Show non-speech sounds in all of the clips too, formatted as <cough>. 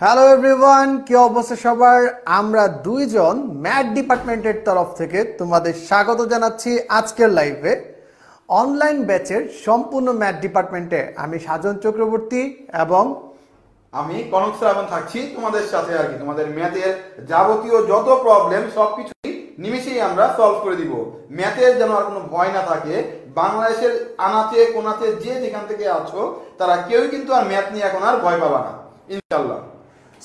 Hello everyone কি অবস্থা সবার? আমরা দুইজন ম্যাথ ডিপার্টমেন্টের তরফ থেকে তোমাদের স্বাগত জানাচ্ছি আজকের লাইভে। অনলাইন ব্যাচের সম্পূর্ণ ম্যাথ ডিপার্টমেন্টে আমি সাজন চক্রবর্তী এবং আমি কনক শ্রাবণ থাকছি। তোমাদের সাথে আর কি, তোমাদের ম্যাথের যাবতীয় যত প্রবলেম সবকিছুই নিমিশেই আমরা সলভ করে দিব। ম্যাথের যেন আর কোনো ভয় না থাকে, বাংলাদেশের আনাচে, কোনাচে যে যেখান থেকে আছো, তারা কেউই কিন্তু আর ম্যাথ নিয়ে এখন আর ভয় পাবা না। ইনশাল্লাহ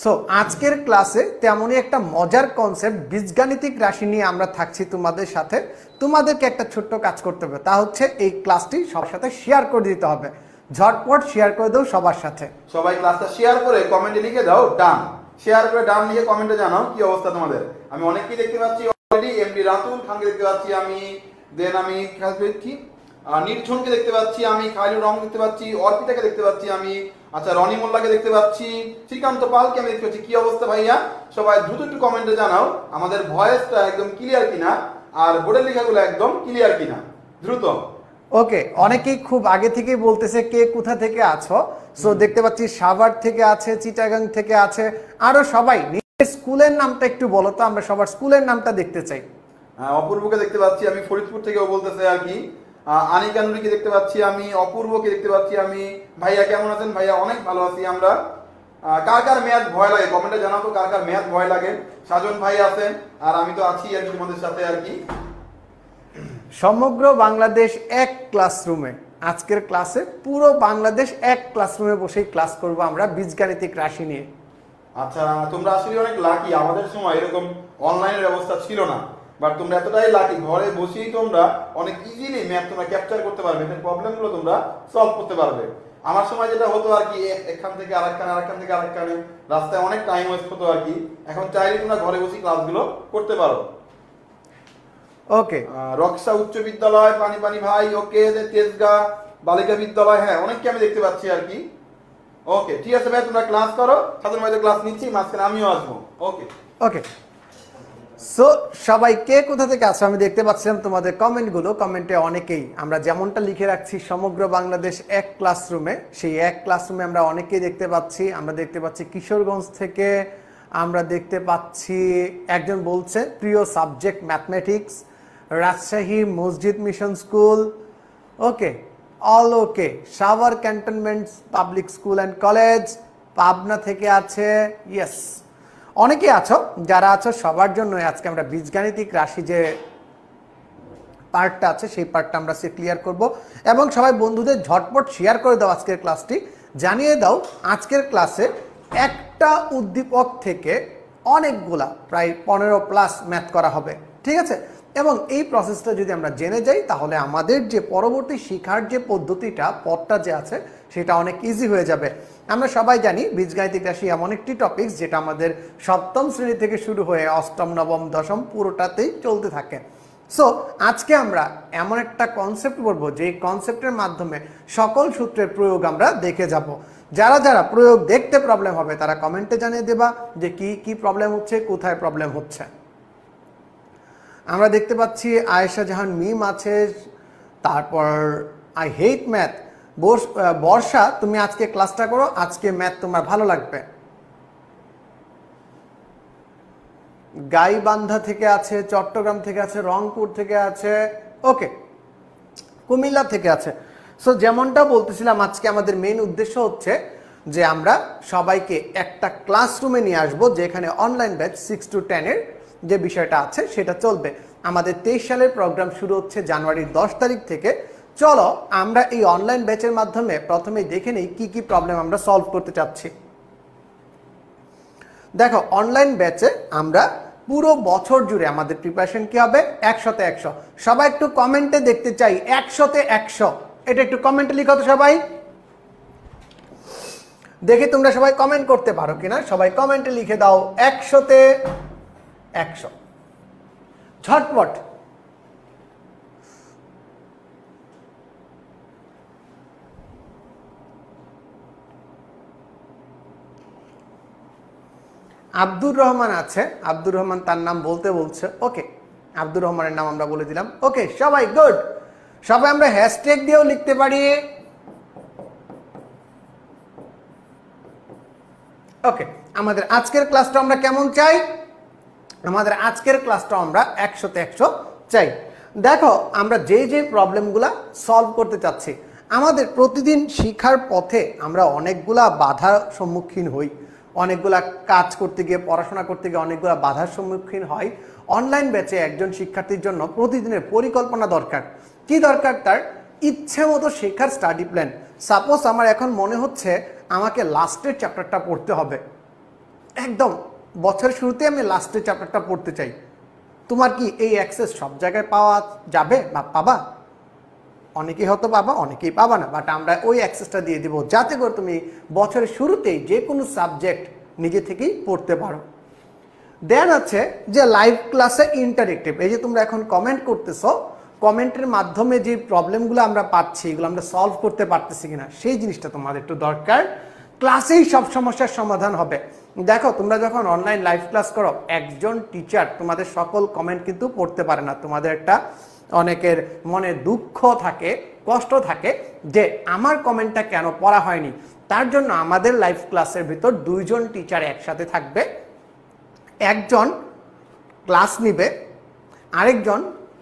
সো আজকের ক্লাসে তেমনই একটা মজার কনসেপ্ট বীজগাণিতিক রাশি নিয়ে আমরা থাকছি তোমাদের সাথে। তোমাদেরকে একটা ছোট্ট কাজ করতে হবে, তা হচ্ছে এই ক্লাসটি সবার সাথে শেয়ার করে দিতে হবে। ঝটপট শেয়ার করে দাও সবার সাথে। সবাই ক্লাসটা শেয়ার করে কমেন্টে লিখে দাও ডান শেয়ার করে ডান লিখে কমেন্টে জানাও, কি অবস্থা তোমাদের? আমি অনেককেই দেখতে পাচ্ছি অলরেডি এমডি রাতুল, খানকে দেখতে পাচ্ছি আমি দেন আমি পেয়েছি নির্ঝনকে দেখতে পাচ্ছি আমি, খাইলুর রং দেখতে পাচ্ছি, অর্পিতাকে দেখতে পাচ্ছি আমি আচ্ছা রনি মোল্লাকে দেখতে পাচ্ছি। শ্রীকান্ত পালকে আমি দেখতে পাচ্ছি। কি অবস্থা ভাইয়া? সবাই দ্রুত একটু কমেন্টে জানাও। আমাদের ভয়েসটা একদম ক্লিয়ার কিনা? আর বোর্ডের লেখাগুলো একদম ক্লিয়ার কিনা? দ্রুত। ওকে অনেকেই খুব আগে থেকেই বলতেছে কে কোথা থেকে আছো। সো দেখতে পাচ্ছি সাভার থেকে আছে চিটাগাং থেকে আছে আরও সবাই। নিজের স্কুলের নামটা একটু বলো তো আমরা সবার স্কুলের নামটা দেখতে চাই। হ্যাঁ, অপূর্বকে দেখতে পাচ্ছি। আমি ফরিদপুর থেকেও বলতেছে আর কি। আনিকা নুরিকে দেখতে পাচ্ছি আমি অপূর্বকে দেখতে পাচ্ছি আমি। ভাইয়া কেমন আছেন? ভাইয়া অনেক ভালো আছি আমরা। কার কার ম্যাথ ভয় লাগে? কমেন্টে জানাব কার কার ম্যাথ ভয় লাগে। সাজন ভাই আছেন আর আমি তো আছি আর কি তোমাদের সাথে আর কি। সমগ্র বাংলাদেশ এক ক্লাসরুমে। আজকের ক্লাসে পুরো বাংলাদেশ এক ক্লাসরুমে বসেই ক্লাস করব আমরা বীজগাণিতিক রাশি নিয়ে। আচ্ছা তোমরা আসলে অনেক লাকি আমাদের সময় এরকম অনলাইনের ব্যবস্থা ছিল না। বাট তোমরা এতটাই লাকি ঘরে বসেই তোমরা অনেক ইজিলি তোমরা ক্যাপচার করতে পারবে। ম্যাথের প্রবলেমগুলো তোমরা সলভ করতে পারবে। আমার সময় যেটা হতো আর কি এখান থেকে আরেকখানে আরেকখান থেকে আরেকখানে রাস্তায় অনেক টাইম ওয়েস্ট হতো আর কি। এখন চাইলে তোমরা ঘরে বসে ক্লাসগুলো করতে পারো। ওকে রক্সা উচ্চ বিদ্যালয় পানি পানি ভাই ওকে তেজগা বালিকা বিদ্যালয় হ্যাঁ অনেককে আমি দেখতে পাচ্ছি আর কি। ওকে ঠিক আছে ভাই তোমরা ক্লাস করো। সাধারণ ভাই ক্লাস নিচ্ছি মাঝখানে আমিও আসব। ওকে ওকে সো সবাই কে কোথা থেকে আছো? আমি দেখতে পাচ্ছিলাম তোমাদের কমেন্টগুলো। কমেন্টে অনেকেই আমরা যেমনটা লিখে রাখছি, সমগ্র বাংলাদেশ এক ক্লাসরুমে। সেই এক ক্লাসরুমে আমরা অনেকেই দেখতে পাচ্ছি। আমরা দেখতে পাচ্ছি কিশোরগঞ্জ থেকে, আমরা দেখতে পাচ্ছি একজন বলছে, প্রিয় subject mathematics, Rajshahi Masjid mission school. Okay, all okay. Savar cantonment public school and college, Pabna থেকে আছে ইয়েস অনেকে আছো, যারা আছো, সবার জন্য আজকে আমরা বীজগাণিতিক রাশি যে পার্টটা আছে, সেই পার্টটা আমরা সে ক্লিয়ার করব। এবং সবাই বন্ধুদের ঝটপট শেয়ার করে দাও আজকের ক্লাসটি জানিয়ে দাও, আজকের ক্লাসে একটা উদ্দীপক থেকে অনেকগুলা, প্রায় পনেরো প্লাস ম্যাথ করা হবে, ঠিক আছে? এবং এই প্রসেসটা যদি আমরা জেনে যাই, তাহলে আমাদের যে পরবর্তী শিখার যে পদ্ধতিটা, পথটা যে আছে, সেটা অনেক ইজি হয়ে যাবে। আমরা সবাই জানি বীজগাণিতিক রাশি এমন একটি টপিকস যেটা আমাদের সপ্তম শ্রেণি থেকে শুরু হয়ে অষ্টম, নবম, দশম পুরোটাতেই চলতে থাকে। সো আজকে আমরা এমন একটা কনসেপ্ট বলব যে কনসেপ্টের মাধ্যমে সকল সূত্রের প্রয়োগ আমরা দেখে যাব। যারা যারা প্রয়োগ দেখতে প্রবলেম হবে, তারা কমেন্টে জানিয়ে দেবা যে কি কি প্রবলেম হচ্ছে, কোথায় প্রবলেম হচ্ছে। আমরা দেখতে পাচ্ছি আয়েশা জাহান মিম আছে, তারপর আই হেট ম্যাথ বর্ষা তুমি আজকে ক্লাসটা করো, আজকে ম্যাথ তোমার ভালো লাগবে। গাইবান্ধা থেকে আছে, চট্টগ্রাম থেকে আছে, রংপুর থেকে আছে ওকে কুমিল্লা থেকে আছে। সো যেমনটা বলতেছিলাম, আজকে আমাদের মেন উদ্দেশ্য হচ্ছে যে আমরা সবাইকে একটা ক্লাসরুমে নিয়ে আসব, যেখানে অনলাইন ব্যাচ সিক্স টু টেনের যে বিষয়টা আছে, সেটা চলবে। আমাদের তেইশ সালের প্রোগ্রাম শুরু হচ্ছে জানুয়ারির দশ তারিখ থেকে। চলো আমরা এই অনলাইন ব্যাচের মাধ্যমে প্রথমে দেখে নিই কি কি প্রবলেম আমরা সলভ করতে চাচ্ছি। দেখো অনলাইন ব্যাচে আমরা পুরো বছর জুড়ে আমাদের প্রিপারেশন কি হবে? একশোতে একশো। সবাই একটু কমেন্টে দেখতে চাই, একশোতে একশো। এটা একটু কমেন্টে লিখো তো সবাই। দেখে তোমরা সবাই কমেন্ট করতে পারো কিনা? সবাই কমেন্টে লিখে দাও, একশোতে একশো। ঝটপট। আব্দুর রহমান আছে। আব্দুর রহমান তার নাম বলতে বলছে। ওকে আব্দুর রহমানের নাম আমরা বলে দিলাম। ওকে সবাই গুড সবাই আমরা হ্যাশট্যাগ দিয়েও লিখতে পারি। ওকে আমাদের আজকের ক্লাসটা আমরা কেমন চাই? আমাদের আজকের ক্লাসটা আমরা একশোতে একশো চাই। দেখো, আমরা যে যে প্রবলেমগুলা সলভ করতে চাচ্ছি, আমাদের প্রতিদিন শিক্ষার পথে আমরা অনেকগুলা বাধার সম্মুখীন হই। অনেকগুলা কাজ করতে গিয়ে, পড়াশোনা করতে গিয়ে অনেকগুলা বাধার সম্মুখীন হয়। অনলাইন ব্যাচে একজন শিক্ষার্থীর জন্য প্রতিদিনের পরিকল্পনা দরকার। কি দরকার তার? ইচ্ছে মতো শেখার স্টাডি প্ল্যান সাপোজ আমার এখন মনে হচ্ছে আমাকে লাস্টের চ্যাপ্টারটা পড়তে হবে। একদম, বছরের শুরুতে আমি লাস্টের চ্যাপ্টারটা পড়তে চাই। তোমার কি এই অ্যাক্সেস সব জায়গায় পাওয়া যাবে বা পাবা? অনেকেই হয়তো পাবা, অনেকেই পাবা না বাট আমরা ওই অ্যাক্সেসটা দিয়ে দিব। যাতে করে তুমি বছরের শুরুতেই যে কোনো সাবজেক্ট নিজে থেকেই পড়তে পারো। দেন আছে যে লাইভ ক্লাসে ইন্টারেক্টিভ এই যে তোমরা এখন কমেন্ট করতেছো কমেন্টের মাধ্যমে যে প্রবলেমগুলো আমরা পাচ্ছি, এগুলো আমরা সলভ করতে পারতেছি কিনা, সেই জিনিসটা তোমাদের একটু দরকার। ক্লাসেই সব সমস্যার সমাধান হবে। দেখো, তোমরা যখন অনলাইন লাইভ ক্লাস করো, একজন টিচার তোমাদের সকল কমেন্ট কিন্তু পড়তে পারে না। তোমাদের একটা অনেকের মনে দুঃখ থাকে, কষ্ট থাকে যে আমার কমেন্টটা কেন পড়া হয়নি? তার জন্য আমাদের লাইভ ক্লাসের ভিতর দুইজন টিচার একসাথে থাকবে। একজন ক্লাস নিবে, আরেকজন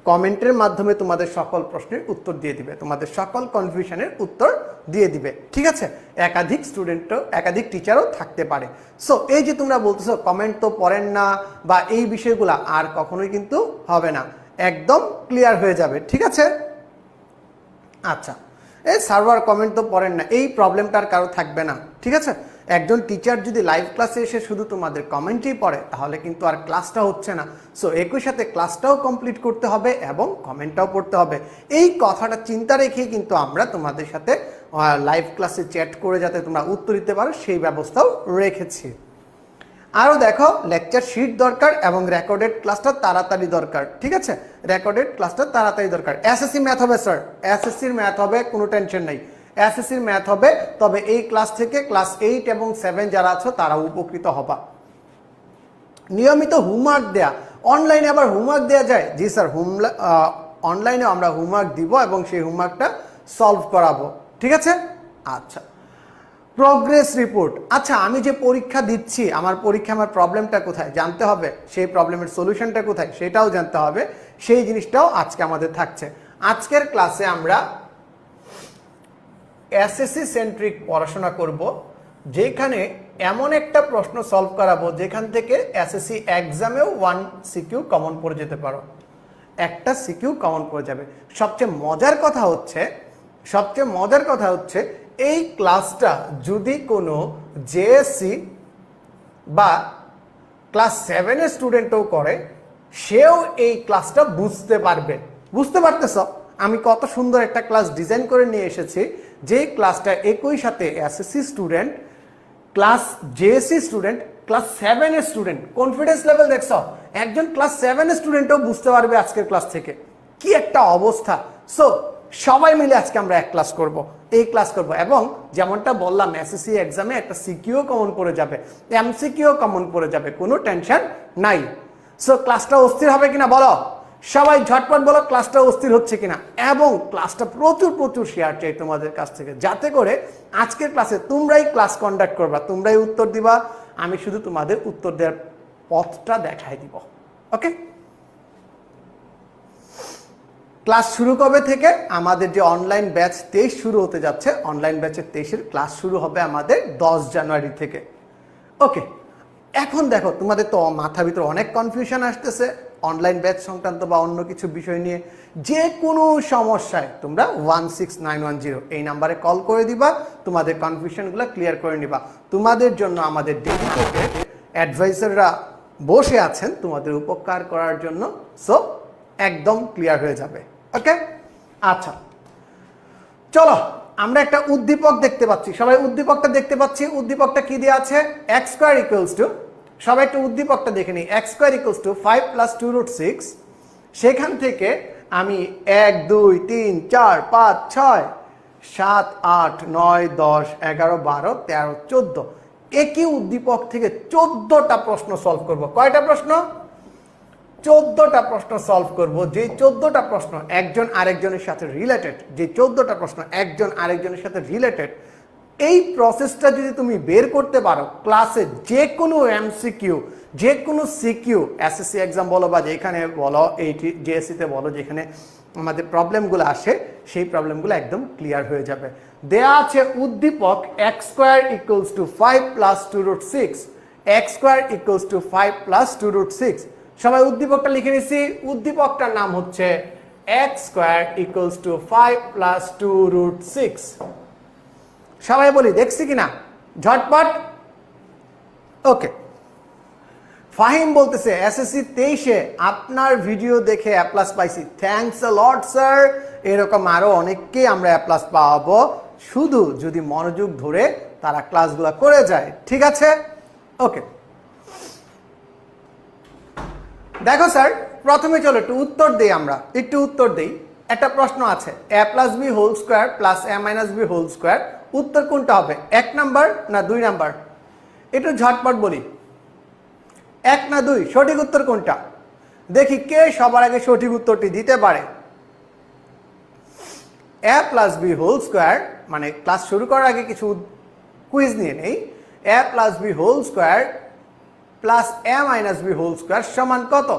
কমেন্টের মাধ্যমে তোমাদের সকল প্রশ্নের উত্তর দিয়ে দিবে, তোমাদের সকল কনফিউশনের উত্তর দিয়ে দিবে, ঠিক আছে? একাধিক স্টুডেন্টও একাধিক টিচারও থাকতে পারে। সো এই যে তোমরা বলতেছো কমেন্ট তো পড়েন না বা এই বিষয়গুলো আর কখনোই কিন্তু হবে না। একদম ক্লিয়ার হয়ে যাবে, ঠিক আছে? আচ্ছা এই সার্ভার কমেন্ট তো পড়েন না, এই প্রবলেমটার কারও থাকবে না, ঠিক আছে? একজন টিচার যদি লাইভ ক্লাসে এসে শুধু তোমাদের কমেন্টই পড়ে, তাহলে কিন্তু আর ক্লাসটা হচ্ছে না। সো একই সাথে ক্লাসটাও কমপ্লিট করতে হবে এবং কমেন্টটাও পড়তে হবে। এই কথাটা চিন্তা রেখেই কিন্তু আমরা তোমাদের সাথে লাইভ ক্লাসে চ্যাট করে যাতে তোমরা উত্তর দিতে পারো, সেই ব্যবস্থাও রেখেছি। আরও দেখো লেকচার শিট দরকার এবং রেকর্ডেড ক্লাসটা তাড়াতাড়ি দরকার, ঠিক আছে? রেকর্ডেড ক্লাসটা তাড়াতাড়ি দরকার। এসএসসি ম্যাথ হবে স্যার এসএসসির ম্যাথ হবে, কোনো টেনশন নেই। এসএসসির ম্যাথ হবে, তবে এই ক্লাস থেকে ক্লাস এইট এবং সেভেন যারা আছো, তারা উপকৃত হবা। নিয়মিত হোমওয়ার্ক দেয়া। অনলাইনে আবার হোমওয়ার্ক দেওয়া যায়। জি স্যার হোম অনলাইনে আমরা হোমওয়ার্ক দিব এবং সেই হোমওয়ার্কটা সলভ করাবো। ঠিক আছে? আচ্ছা। প্রগ্রেস রিপোর্ট আচ্ছা আমি যে পরীক্ষা দিচ্ছি, আমার পরীক্ষা, আমার প্রবলেমটা কোথায়? জানতে হবে। সেই প্রবলেমের সলিউশনটা কোথায়? সেটাও জানতে হবে। সেই জিনিসটাও আজকে আমাদের থাকছে। আজকের ক্লাসে আমরা এসএসসি সেন্ট্রিক পড়াশোনা করব, যেখানে এমন একটা প্রশ্ন সলভ করাবো, যেখান থেকে এসএসসি এক্সামেও ওয়ান সিকিউ কমন পড়ে যেতে পারো। একটা সিকিউ কমন পড়ে যাবে। সবচেয়ে মজার কথা হচ্ছে, সবচেয়ে মজার কথা হচ্ছে এই ক্লাসটা যদি কোনো জেএসসি বা ক্লাস সেভেনের স্টুডেন্টও করে, সেও এই ক্লাসটা বুঝতে পারবে। বুঝতে পারতেছ? আমি কত সুন্দর একটা ক্লাস ডিজাইন করে নিয়ে এসেছি যে ক্লাসটা একই সাথে SSC student, class JSC student, class সেভেনের স্টুডেন্ট। কনফিডেন্স লেভেল দেখছ? একজন ক্লাস সেভেনের স্টুডেন্টও বুঝতে পারবে আজকের ক্লাস থেকে। কি একটা অবস্থা। সো সবাই মিলে আজকে আমরা এক ক্লাস করব। এই ক্লাস করব। এবং যেমনটা বললাম এসএসসি এক্সামে একটা সিকিউ কমন পড়ে যাবে। এমসিকিউ কমন পড়ে যাবে, কোনো টেনশন নাই। সো ক্লাসটা অস্থির হবে কিনা বলো? সবাই ঝটপট বলো ক্লাসটা অস্থির হচ্ছে কিনা। এবং ক্লাসটা প্রচুর প্রচুর শেয়ার চাই তোমাদের কাছ থেকে, যাতে করে আজকের ক্লাসে তোমরাই ক্লাস কন্ডাক্ট করবা, তোমরাই উত্তর দিবা। আমি শুধু তোমাদের উত্তর দেওয়ার পথটা দেখাই দিব। ওকে ক্লাস শুরু কবে থেকে? আমাদের যে অনলাইন ব্যাচ তেইশ শুরু হতে যাচ্ছে অনলাইন ব্যাচের তেইশের ক্লাস শুরু হবে আমাদের দশ জানুয়ারি থেকে। ওকে এখন দেখো, তোমাদের তো মাথা ভিতরে অনেক কনফিউশন আসতেছে অনলাইন ব্যাচ সংক্রান্ত বা অন্য কিছু বিষয় নিয়ে। যে কোনো সমস্যায় তোমরা one six nine one zero এই নাম্বারে কল করে দিবা, তোমাদের কনফিউশনগুলো ক্লিয়ার করে নিবা। তোমাদের জন্য আমাদের ডেডিকেটেড অ্যাডভাইজাররা বসে আছেন তোমাদের উপকার করার জন্য। সো একদম ক্লিয়ার হয়ে যাবে। ওকে আচ্ছা। চলো, আমরা একটা উদ্দীপক দেখতে পাচ্ছি। সবাই উদ্দীপকটা দেখতে পাচ্ছি। উদ্দীপকটা কি দেওয়া আছে? এক্স স্কোয়ার ইকুয়ালস টু সবাই একটু উদ্দীপকটা দেখে নিই। X square equals to five plus two root six সেখান থেকে আমি এক, দুই, তিন, চার, পাঁচ, ছয়, সাত, আট, নয়, দশ, এগারো, বারো, তেরো, চোদ্দ। একই উদ্দীপক থেকে চোদ্দটা প্রশ্ন সলভ করব? কয়টা প্রশ্ন? চোদ্দটা প্রশ্ন সলভ করব। যে চোদ্দটা প্রশ্ন একজন আরেকজনের সাথে রিলেটেড যে চোদ্দটা প্রশ্ন একজন আরেকজনের সাথে রিলেটেড এই প্রসেসটা যদি তুমি বের করতে পারো ক্লাসে যে কোনো এমসিকিউ যে কোনো সিকিউ এসএসসি এক্সাম বলো বা যেখানে বলো এইটি জিএসসিতে বলো, যেখানে আমাদের প্রবলেমগুলো আসে, সেই প্রবলেমগুলো একদম ক্লিয়ার হয়ে যাবে। দেয়া আছে উদ্দীপক X square equals to five plus two root six X square equals to five plus two root six সবাই উদ্দীপকটা লিখে নিছি উদ্দীপকটার নাম হচ্ছে X square equals to five plus two root six সবাই বলি, দেখছি কিনা? ঝটপট। ওকে ফাহিম বলতেছে এসএসসি তেইশে আপনার ভিডিও দেখে অ্যাপ্লাস পাইছি। থ্যাংকস আ লট স্যার এরকম আরও অনেককে আমরা অ্যাপ্লাস পাওয়াবো। শুধু যদি মনোযোগ ধরে তারা ক্লাসগুলো করে যায়। ঠিক আছে? ওকে দেখো স্যার, প্রথমে চলো একটু উত্তর দিই আমরা। একটু উত্তর দিই। একটা প্রশ্ন আছে A plus B whole square plus A minus B whole square উত্তর কোনটা হবে, এক নাম্বার না দুই নাম্বার? একটু ঝটপট বলি। এক না দুই, সঠিক উত্তর কোনটা? দেখি কে সবার আগে সঠিক উত্তরটি দিতে পারে। A plus B whole square মানে ক্লাস শুরু করার আগে কিছু কুইজ নিয়ে নেই। A plus B whole square plus A minus B whole square সমান কত?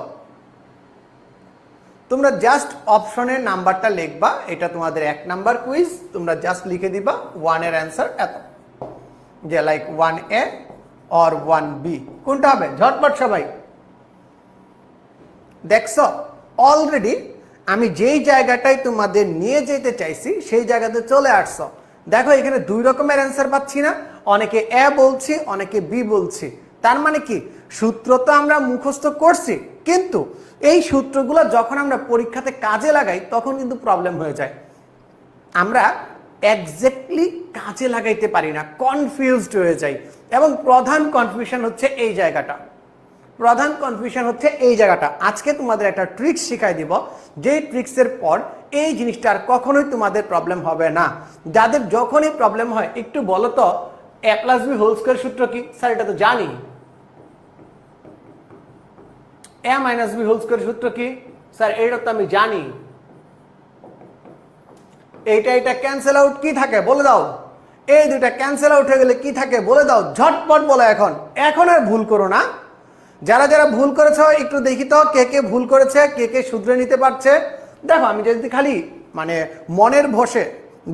তোমরা জাস্ট অপশনের নাম্বারটা লিখবা, এটা তোমাদের এক নাম্বার কুইজ তোমরা জাস্ট লিখে দিবা ওয়ানের অ্যান্সার এত। যে like one A or one B কোনটা হবে? ঝটপট সবাই। দেখছ? অলরেডি আমি যেই জায়গাটায় তোমাদের নিয়ে যেতে চাইছি, সেই জায়গাতে চলে আসছো। দেখো এখানে দুই রকমের অ্যান্সার পাচ্ছি না। অনেকে এ বলছি, অনেকে বি বলছি। তার মানে কি? সূত্র তো আমরা মুখস্থ করছি, কিন্তু এই সূত্রগুলো যখন আমরা পরীক্ষাতে কাজে লাগাই, তখন কিন্তু প্রবলেম হয়ে যায়। আমরা একজ্যাক্টলি কাজে লাগাইতে পারি না কনফিউজড হয়ে যাই। এবং প্রধান কনফিউশন হচ্ছে এই জায়গাটা। প্রধান কনফিউশন হচ্ছে এই জায়গাটা। আজকে তোমাদের একটা ট্রিক্স শিখাই দিব। যেই ট্রিক্সের পর এই জিনিসটা আর কখনোই তোমাদের প্রবলেম হবে না। যাদের যখনই প্রবলেম হয়, একটু বলো তো A plus B whole square সূত্র কি? স্যার, এটা তো জানি। A minus B whole square সূত্র কি? স্যার এটা তো আমি জানি। এইটা এটা ক্যান্সেল আউট কি থাকে? বলে দাও। এই দুইটা ক্যান্সেল আউট হয়ে গেলে কি থাকে? বলে দাও। ঝটপট বলো এখন। এখন আর ভুল করো না। যারা যারা ভুল করেছ, একটু দেখি তো কে কে ভুল করেছে, কে কে শুধরে নিতে পারছে। দেখো, আমি যদি খালি মানে মনের ভসে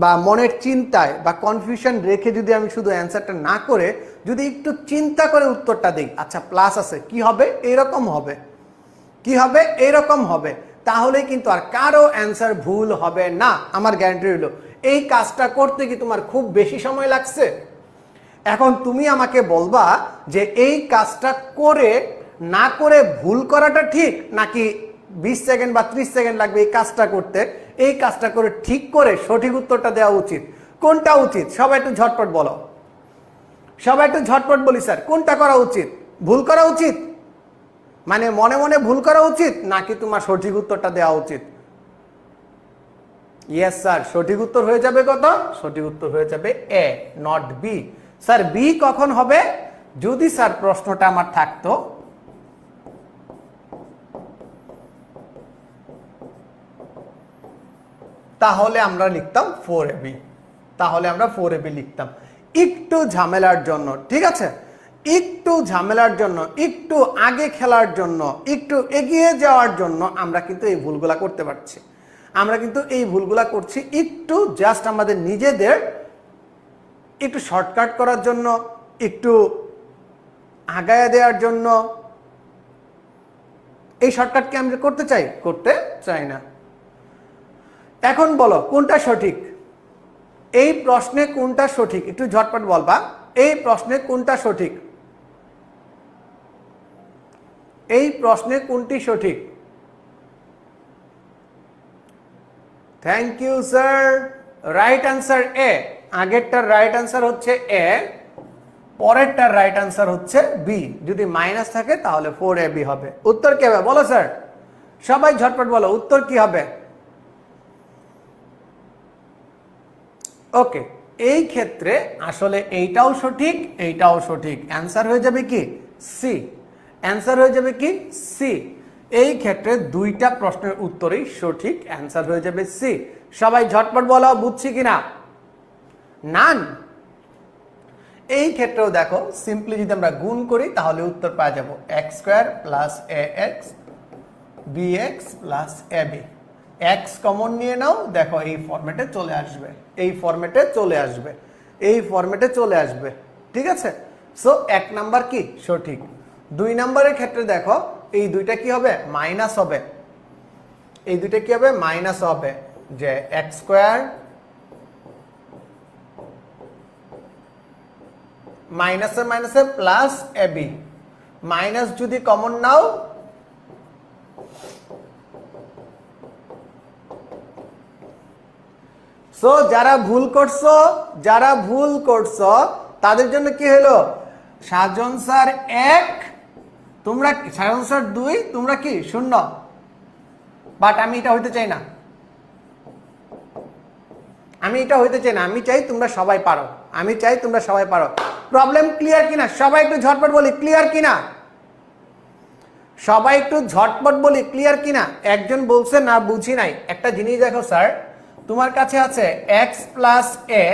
বা মনের চিন্তায় বা কনফিউশন রেখে যদি আমি শুধু অ্যান্সারটা না করে, যদি একটু চিন্তা করে উত্তরটা দিই আচ্ছা প্লাস আছে, কি হবে? এরকম হবে। কি হবে? এরকম হবে। তাহলে কিন্তু আর কারও অ্যান্সার ভুল হবে না, আমার গ্যারান্টি রইল। এই কাজটা করতে কি তোমার খুব বেশি সময় লাগছে? এখন তুমি আমাকে বলবা যে এই কাজটা করে, না করে ভুল করাটা ঠিক, নাকি বিশ সেকেন্ড বা ত্রিশ সেকেন্ড লাগবে এই কাজটা করতে? এই কাজটা করে ঠিক করে সঠিক উত্তরটা দেওয়া উচিত। কোনটা উচিত? সবাই একটু ঝটপট বলো। সবাই একটু ঝটপট বলি, স্যার। কোনটা করা উচিত? ভুল করা উচিত? মানে মনে মনে ভুল করা উচিত, নাকি তোমার সঠিক উত্তরটা দেওয়া উচিত? Yes sir. সঠিক উত্তর হয়ে যাবে কত? সঠিক উত্তর হয়ে যাবে A not B sir B কখন হবে? যদি, স্যার, প্রশ্নটা আমার থাকতো তাহলে আমরা লিখতাম ফোর এবি তাহলে আমরা ফোর এবি লিখতাম। একটু ঝামেলার জন্য, ঠিক আছে? একটু ঝামেলার জন্য, একটু আগে খেলার জন্য, একটু এগিয়ে যাওয়ার জন্য আমরা কিন্তু এই ভুলগুলা করতে পারছি। আমরা কিন্তু এই ভুলগুলা করছি একটু জাস্ট আমাদের নিজেদের একটু শর্টকাট করার জন্য, একটু আগায় দেওয়ার জন্য। এই শর্টকাটকে আমরা করতে চাই? করতে চাই না। এখন বলো, কোনটা সঠিক? এই প্রশ্নে কোনটা সঠিক? একটু ঝটপট বলবা। এই প্রশ্নে কোনটা সঠিক? এই প্রশ্নে কোনটি সঠিক? Thank you sir right answer A আগেরটার রাইট আনসার হচ্ছে এ পরেরটার রাইট আনসার হচ্ছে বি যদি মাইনাস থাকে, তাহলে ফোর এ বি হবে। উত্তর কি হবে? বলো স্যার সবাই ঝটপট বলো, উত্তর কি হবে? ওকে এই ক্ষেত্রে আসলে এইটাও সঠিক এইটাও সঠিক। অ্যান্সার হয়ে যাবে কি? সি অ্যান্সার হয়ে যাবে কি? সি এই ক্ষেত্রে দুইটা প্রশ্নের উত্তরই সঠিক অ্যান্সার হয়ে যাবে সি সবাই ঝটপট বলো, বুঝছি কিনা? নান এই ক্ষেত্রেও দেখো সিম্পলি যদি আমরা গুণ করি, তাহলে উত্তর পাওয়া যাব। X square plus A X B X plus A B X common নিয়ে নাও, দেখো এই ফরম্যাটে চলে আসবে। এই ফরম্যাটে চলে আসবে। এই ফরম্যাটে চলে আসবে। ঠিক আছে? সো এক নাম্বার কি? সঠিক। দুই নাম্বারের ক্ষেত্রে দেখো, এই দুইটা কি হবে? মাইনাস হবে। এই দুইটা কি হবে? মাইনাস হবে। যে এক্স স্কোয়ার মাইনাসে মাইনাসে প্লাস এ বি মাইনাস যদি কমন নাও সো যারা ভুল করছ, যারা ভুল করছ, তাদের জন্য কি হলো? সাজন স্যার এক, তোমরা সাজন স্যার দুই, তোমরা কি? শূন্য। বাট আমি এটা হইতে চাই না। আমি এটা হইতে চাই না। আমি চাই তোমরা সবাই পারো। আমি চাই তোমরা সবাই পারো। প্রবলেম ক্লিয়ার কিনা? সবাই একটু ঝটপট বলি ক্লিয়ার কিনা? সবাই একটু ঝটপট বলি ক্লিয়ার কিনা? একজন বলছে, না, বুঝি নাই। একটা জিনিস দেখো, স্যার তোমার কাছে আছে X plus A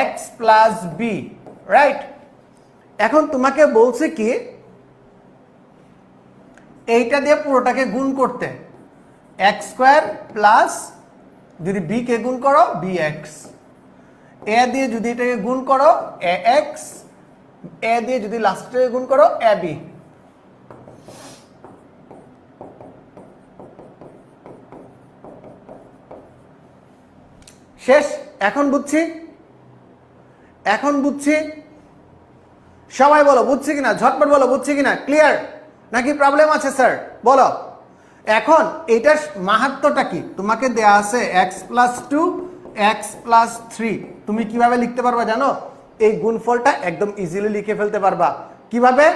X plus B right এখন তোমাকে বলছে কি, এইটা দিয়ে পুরোটাকে গুণ করতে। এক্স স্কোয়ার প্লাস যদি বি কে গুণ করো বি এক্স এ দিয়ে যদি এটাকে গুণ করো এ এক্স এ দিয়ে যদি লাস্টে গুণ করো এ বি শেষ, এখন বুঝছি? এখন বুঝছি? সবাই বলো, বুঝছি কিনা? ঝটপট বলো, বুঝছি কিনা? ক্লিয়ার নাকি প্রবলেম আছে স্যার বলো। এখন এইটার মাহাত্মটা কি? তোমাকে দেয়া আছে x plus two x plus three তুমি কীভাবে লিখতে পারবা জানো? এই গুণফলটা একদম ইজিলি লিখে ফেলতে পারবা। কীভাবে?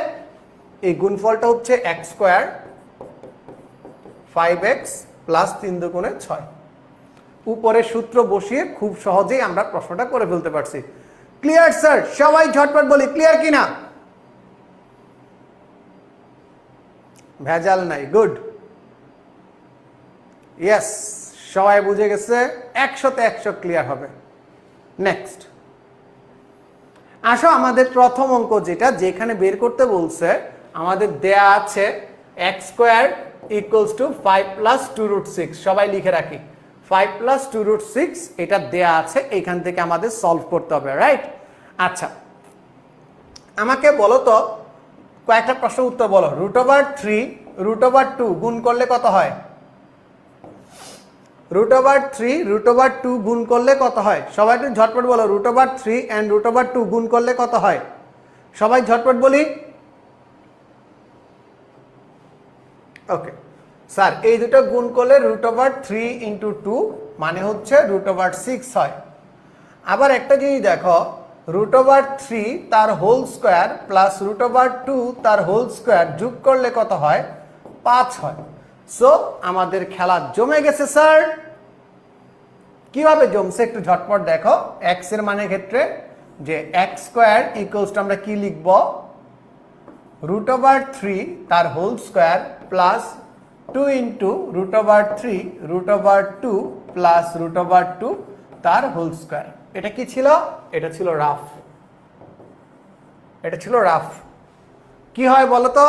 এই গুণফলটা হচ্ছে x square five x plus তিন দুগুণে ছয়। উপরে সূত্র বসিয়ে খুব সহজেই আমরা প্রশ্নটা করে ফেলতে পারছি। ক্লিয়ার স্যার সবাই ঝটপট বলি ক্লিয়ার কিনা? ভেজাল নাই গুড ইয়েস সবাই বুঝে গেছে, একশোতে একশো ক্লিয়ার হবে। নেক্সট আসো আমাদের প্রথম অঙ্ক যেটা, যেখানে বের করতে বলছে, আমাদের দেয়া আছে x square equals to five plus two root six সবাই লিখে রাখি। Five plus two root six এটা দেয়া আছে এখান থেকে আমাদের সলভ করতে হবে রাইট আচ্ছা আমাকে বলো তো, কয়েকটা প্রশ্ন উত্তর বলো root over three root over two গুণ করলে কত হয়? Root over three root over two গুণ করলে কত হয়? সবাই একটু ঝটপট বলো root over three and root over two গুণ করলে কত হয়? সবাই ঝটপট বলি? ওকে স্যার, এই দুটো গুণ করলে root over three into two মানে হচ্ছে রুট ওভার সিক্স হয়। আবার একটা জিনিস দেখো রুট ওভার থ্রি তার whole square plus root over two তার হোল স্কোয়ার যোগ করলে কত হয়? পাঁচ হয়। সো আমাদের খেলা জমে গেছে, স্যার। কীভাবে জমছে একটু ঝটপট দেখো। এক্সের মানের ক্ষেত্রে যে এক্স স্কোয়ার ইকুয়ালস আমরা কি লিখব? রুট ওভার থ্রি তার whole square plus two into root over three root over two plus root over two তার হোল স্কোয়ার এটা কি ছিল? এটা ছিল রাফ এটা ছিল রাফ কি হয় বলো তো?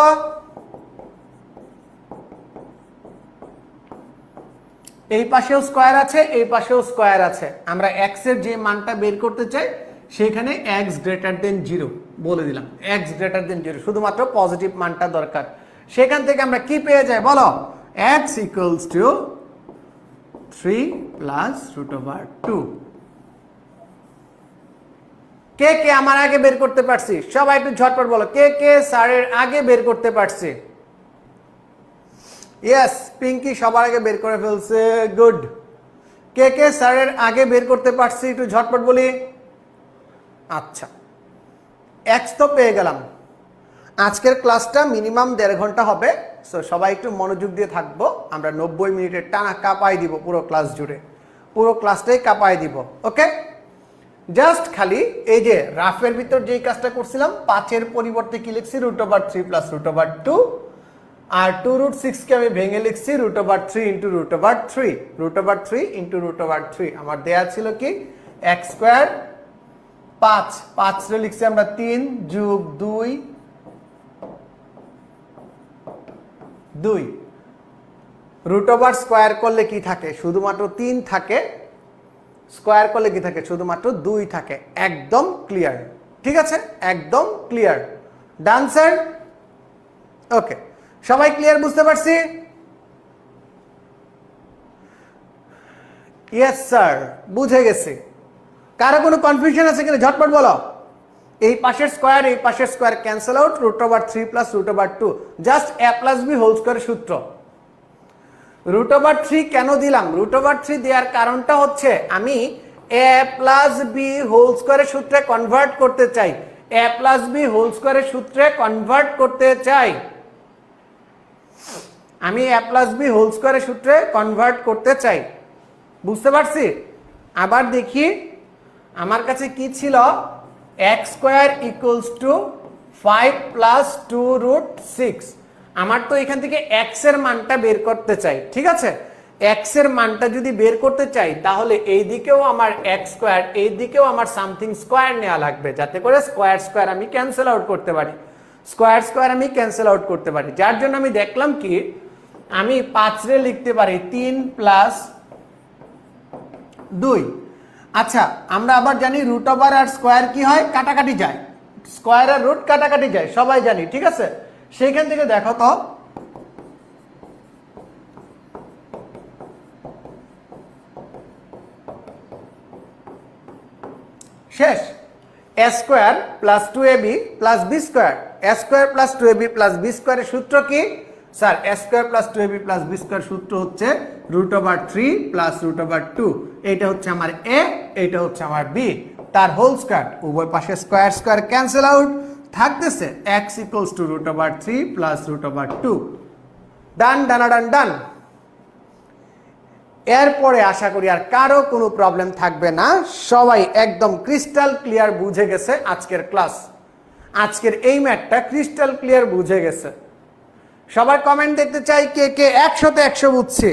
এই পাশেও স্কোয়ার আছে, এই পাশেও স্কোয়ার আছে। আমরা এক্সের যে মানটা বের করতে চাই, সেখানে এক্স গ্রেটার দেন জিরো বলে দিলাম। এক্স গ্রেটার দেন জিরো শুধুমাত্র পজিটিভ মানটা দরকার। সেখান থেকে আমরা কি পেয়ে যাই? বলো। X equals to three plus root over two কে কে আমার আগে বের করতে পারছি? সবাই একটু ঝটপট বলো। কে কে স্যারের আগে বের করতে পারছি? ইয়েস পিঙ্কি সবার আগে বের করে ফেলছে। গুড কে কে স্যারের আগে বের করতে পারছি? একটু ঝটপট বলি। আচ্ছা। এক্স তো পেয়ে গেলাম। আজকের ক্লাসটা মিনিমাম দেড় ঘণ্টা হবে। সো সবাই একটু মনোযোগ দিয়ে থাকব। আমরা নব্বই মিনিটের টানা কাঁপাই দিব পুরো ক্লাস জুড়ে। পুরো ক্লাসটাই কাঁপাই দিব ওকে জাস্ট খালি এই যে রাফের ভিতর যেই কাজটা করছিলাম, পাঁচের পরিবর্তে কি লিখছি? Root over three plus root over two আর টু রুট সিক্সকে আমি ভেঙে লিখছি root over three into root over three root over three into root over three আমার দেয়া ছিল কি? এক্স স্কোয়ার পাঁচ। পাঁচরে লিখছি আমরা তিন যুগ দুই দুই রুট ওভার স্কোয়ার করলে কি থাকে? শুধুমাত্র তিন থাকে স্কোয়ার করলে কি থাকে? শুধুমাত্র দুই থাকে। একদম ক্লিয়ার ঠিক আছে? একদম ক্লিয়ার ডান স্যার ওকে সবাই ক্লিয়ার বুঝতে পারছি? ইয়েস স্যার বুঝে গেছি। কারও কোনো কনফিউশন আছে কিনা? ঝটপট বলো। এই পাশের স্কোয়ার, এই পাশের square cancel out root over three plus root over two just A plus B whole square সূত্র। রুট ওভার থ্রি কেন দিলাম? রুট ওভার থ্রি দেওয়ার কারণটা হচ্ছে, আমি এ প্লাস বি হোল স্কোয়ারের সূত্রে কনভার্ট করতে চাই। এ প্লাস বি হোল স্কোয়ারের সূত্রে কনভার্ট করতে চাই। আমি এ প্লাস বি হোল স্কোয়ারের সূত্রে কনভার্ট করতে চাই। বুঝতে পারছি? আবার দেখি, আমার কাছে কি ছিল? X square equals to five plus two root six আমার তো এখান থেকে এক্সের মানটা বের করতে চাই, ঠিক আছে? এক্সের মানটা যদি বের করতে চাই, তাহলে এই দিকেও আমার এক্স স্কোয়ার এই দিকেও আমার সামথিং স্কোয়ার নেওয়া লাগবে, যাতে করে স্কোয়ার স্কোয়ার আমি ক্যান্সেল আউট করতে পারি। স্কোয়ার স্কোয়ার আমি ক্যান্সেল আউট করতে পারি। যার জন্য আমি দেখলাম কি, আমি পাঁচরে লিখতে পারি তিন প্লাস দুই। আচ্ছা আমরা আবার জানি রুট ওভার আর স্কোয়ার কি হয়? কাটাকাটি যায়। স্কোয়ার আর রুট কাটাকাটি যায়, সবাই জানি, ঠিক আছে? সেইখান থেকে দেখো তো। শেষ। A square plus two A B plus B square A square plus two A B plus B স্কোয়ারের সূত্র কি? Sir square plus two A B plus B square সূত্র হচ্ছে root over three plus root over two. এইটা হচ্ছে আমার এ, এইটা হচ্ছে আমার বি। তার হোল স্কোয়ার, উভয় পাশে স্কোয়ার স্কোয়ার ক্যান্সেল আউট। থাকতেছে x equals to root over three plus root over two done, ডানা, ডান ডান। এরপরে আশা করি আর কারও কোনো প্রবলেম থাকবে না। সবাই একদম ক্রিস্টাল ক্লিয়ার বুঝে গেছে আজকের ক্লাস আজকের এই ম্যাটটা ক্রিস্টাল ক্লিয়ার বুঝে গেছে। সবার কমেন্ট দেখতে চাই কে কে একশোতে একশো বুঝছে।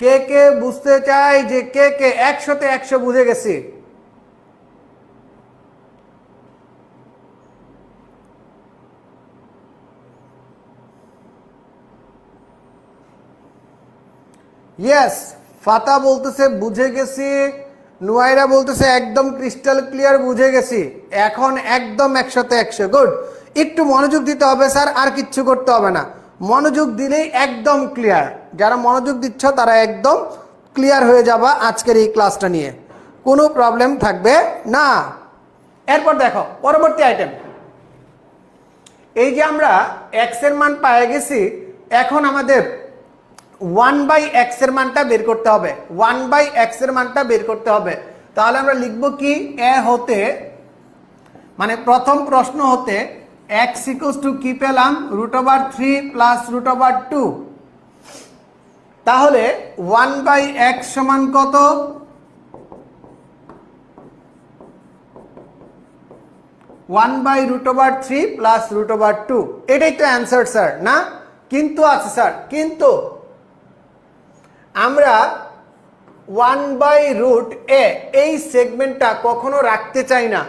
কে কে বুঝতে চাই যে কে কে একশোতে একশো বুঝে গেছে। ইয়েস ফাতা বলতেছে বুঝে গেছি। নুয়াইরা বলতেছে, একদম ক্রিস্টাল ক্লিয়ার বুঝে গেছি। এখন একদম একশোতে একশো। গুড একটু মনোযোগ দিতে হবে, স্যার, আর কিচ্ছু করতে হবে না। মনোযোগ দিলেই একদম ক্লিয়ার যারা মনোযোগ দিচ্ছ, তারা একদম ক্লিয়ার হয়ে যাবা আজকের এই ক্লাসটা নিয়ে। কোনো প্রবলেম থাকবে না। এরপর দেখো, পরবর্তী আইটেম এই যে আমরা এক্সের মান পায়ে গেছি, এখন আমাদের ওয়ান বাই এক্সের মানটা বের করতে হবে। ওয়ান বাই এক্সের মানটা বের করতে হবে। তাহলে আমরা লিখব কি? এ হতে মানে প্রথম প্রশ্ন হতে এক্স ইকুয়ালস টু কি পেলাম? Root over three plus root over two তাহলে ওয়ান বাই এক্স সমান কত? One by root over three plus root over two এটাই তো অ্যান্সার স্যার না? কিন্তু আছে স্যার কিন্তু আমরা ওয়ান বাই রুট এ এই সেগমেন্টটা কখনো রাখতে চাই না।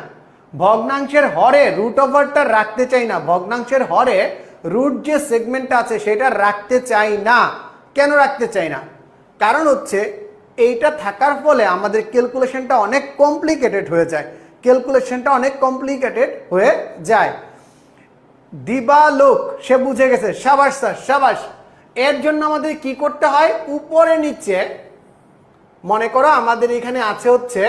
ভগ্নাংশের হরে রুট ওভারটা রাখতে চাই না। ভগ্নাংশের হরে রুট যে সেগমেন্টটা আছে, সেটা রাখতে চাই না। কেন রাখতে চাই না? কারণ হচ্ছে, এইটা থাকার ফলে আমাদের ক্যালকুলেশনটা অনেক কমপ্লিকেটেড হয়ে যায়। ক্যালকুলেশনটা অনেক কমপ্লিকেটেড হয়ে যায়। দিবালোক, সে বুঝে গেছে। সাবাস স্যার, সাবাস। এর জন্য আমাদের কি করতে হয়? উপরে নিচে, মনে করো আমাদের এখানে আছে হচ্ছে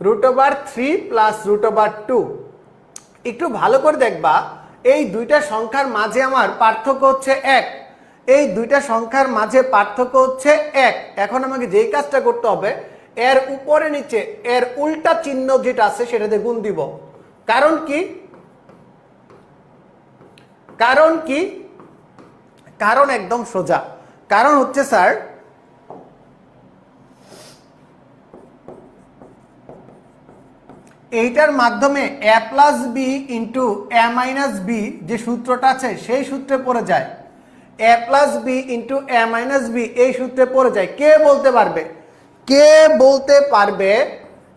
root over three plus root over two একটু ভালো করে দেখবা, এই দুইটা সংখ্যার মাঝে আমার পার্থক্য হচ্ছে এক। এই দুইটা সংখ্যার মাঝে পার্থক্য হচ্ছে এক। এখন আমাকে যেই কাজটা করতে হবে, এর উপরে নিচে, এর উল্টা চিহ্ন যেটা আছে সেটাতে গুণ দিব। কারণ কি? কারণ কি? কারণ একদম সোজা। কারণ হচ্ছে, স্যার, এইটার মাধ্যমে A plus B into A minus B যে সূত্রটা আছে, সেই সূত্রে পড়ে যায়। A plus B into A minus B এই সূত্রে পড়ে যায়। কে বলতে পারবে? কে বলতে পারবে?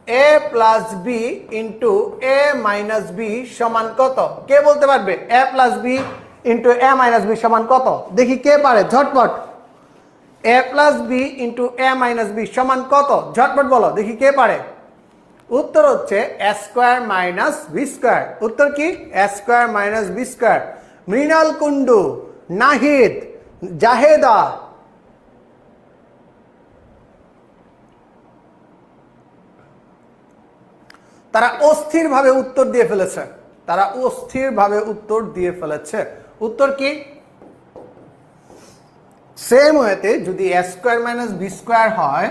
A plus B into A minus B সমান কত? কে বলতে পারবে? A plus B into A minus B সমান কত? দেখি কে পারে, ঝটপট। A plus B into A minus B সমান কত? ঝটপট বলো, দেখি কে পারে। উত্তর হচ্ছে A square minus B square উত্তর কি? A square minus B square Mrinal Kundu Nahid, Zaheda. তারা অস্থিরভাবে উত্তর দিয়ে ফেলেছে। তারা অস্থিরভাবে উত্তর দিয়ে ফেলেছে। উত্তর কি? সেম ওয়েতে যদি A square minus B square হয়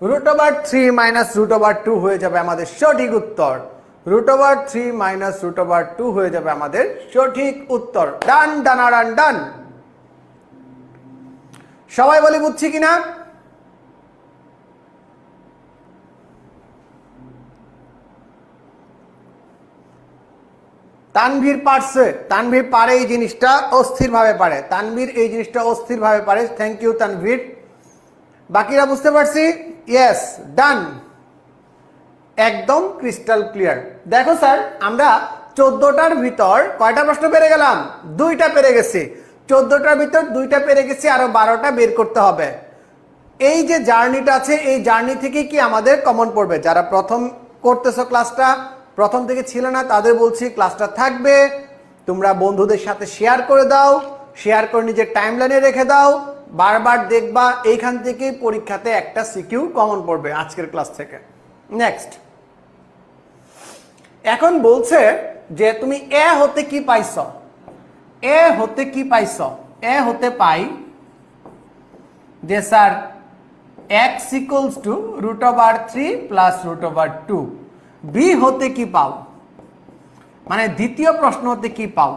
root over three minus root over two হয়ে যাবে আমাদের সঠিক উত্তর। Root over three minus root over two হয়ে যাবে আমাদের সঠিক উত্তর। ডান ডানারান ডান সবাই বলি বুঝছি কিনা? তানভীর পারছে। তানভীর পারে এই জিনিসটা অস্থির ভাবে পারে। তানভীর এই জিনিসটা অস্থির ভাবে পারে। Thank you Tanvir. বাকিরা বুঝতে পারছি? ইয়েস ডান একদম ক্রিস্টাল ক্লিয়ার দেখো স্যার, আমরা চোদ্দটার ভিতর কয়টা প্রশ্ন পেরে গেলাম? দুইটা পেরে গেছি। চোদ্দটার ভিতর দুইটা পেরে গেছি, আরও বারোটা বের করতে হবে। এই যে জার্নিটা আছে, এই জার্নি থেকে কি আমাদের কমন পড়বে? যারা প্রথম করতেছো ক্লাসটা প্রথম থেকে ছিল না, তাদের বলছি ক্লাসটা থাকবে। তোমরা বন্ধুদের সাথে শেয়ার করে দাও শেয়ার করে নিজের টাইমলাইনে রেখে দাও। বারবার দেখবা, এইখান থেকেই পরীক্ষাতে একটা সিকিউ কমন পড়বে আজকের ক্লাস থেকে। নেক্সট এখন বলছে যে তুমি এ হতে কি পাইছ? এ হতে কি পাইছ? এ হতে পাই যে sir x equals to root over three plus root over two B হতে কি পাও? মানে দ্বিতীয় প্রশ্ন হতে কি পাও?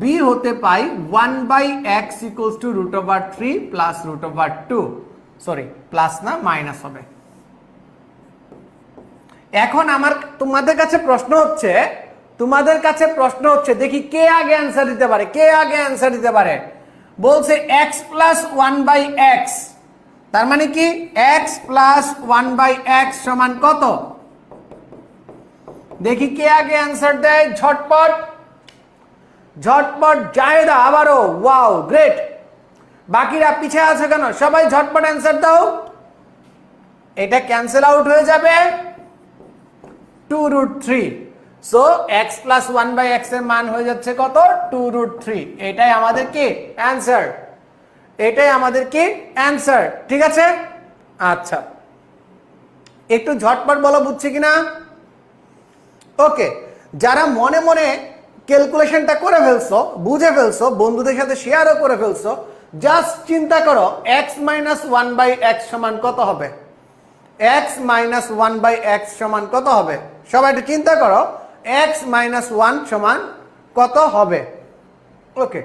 বি হতে পাই one by x equals to root over three plus root over two sorry plus না মাইনাস হবে। এখন আমার তোমাদের কাছে প্রশ্ন হচ্ছে, তোমাদের কাছে প্রশ্ন হচ্ছে, দেখি কে আগে অ্যান্সার দিতে পারে, কে আগে অ্যান্সার দিতে পারে? বলছে x plus one by x তার মানে কি? X plus one by x সমান কত? দেখি কে আগে অ্যান্সার দেয়, ঝটপট। ঝটপট জাহেদা আবারও ওয়াও গ্রেট বাকিরা পিছিয়ে আছে কেন? সবাই ঝটপট অ্যান্সার দাও। এটা ক্যান্সেল আউট হয়ে যাবে। Two root three so x plus one by এক্সের মান হয়ে যাচ্ছে কত? টু রুট থ্রি এটাই আমাদের কি? অ্যান্সার এটাই আমাদের কি? অ্যান্সার ঠিক আছে? আচ্ছা। একটু ঝটপট বলো, বুঝছি কিনা? ওকে। যারা মনে মনে ক্যালকুলেশনটা করে ফেলছো, বুঝে ফেলছো, বন্ধুদের সাথে শেয়ারও করে ফেলছো জাস্ট চিন্তা করো x minus one by x সমান কত হবে? X minus one by x সমান কত হবে? সবাই একটু চিন্তা করো এক্স মাইনাস ওয়ান সমান কত হবে? ওকে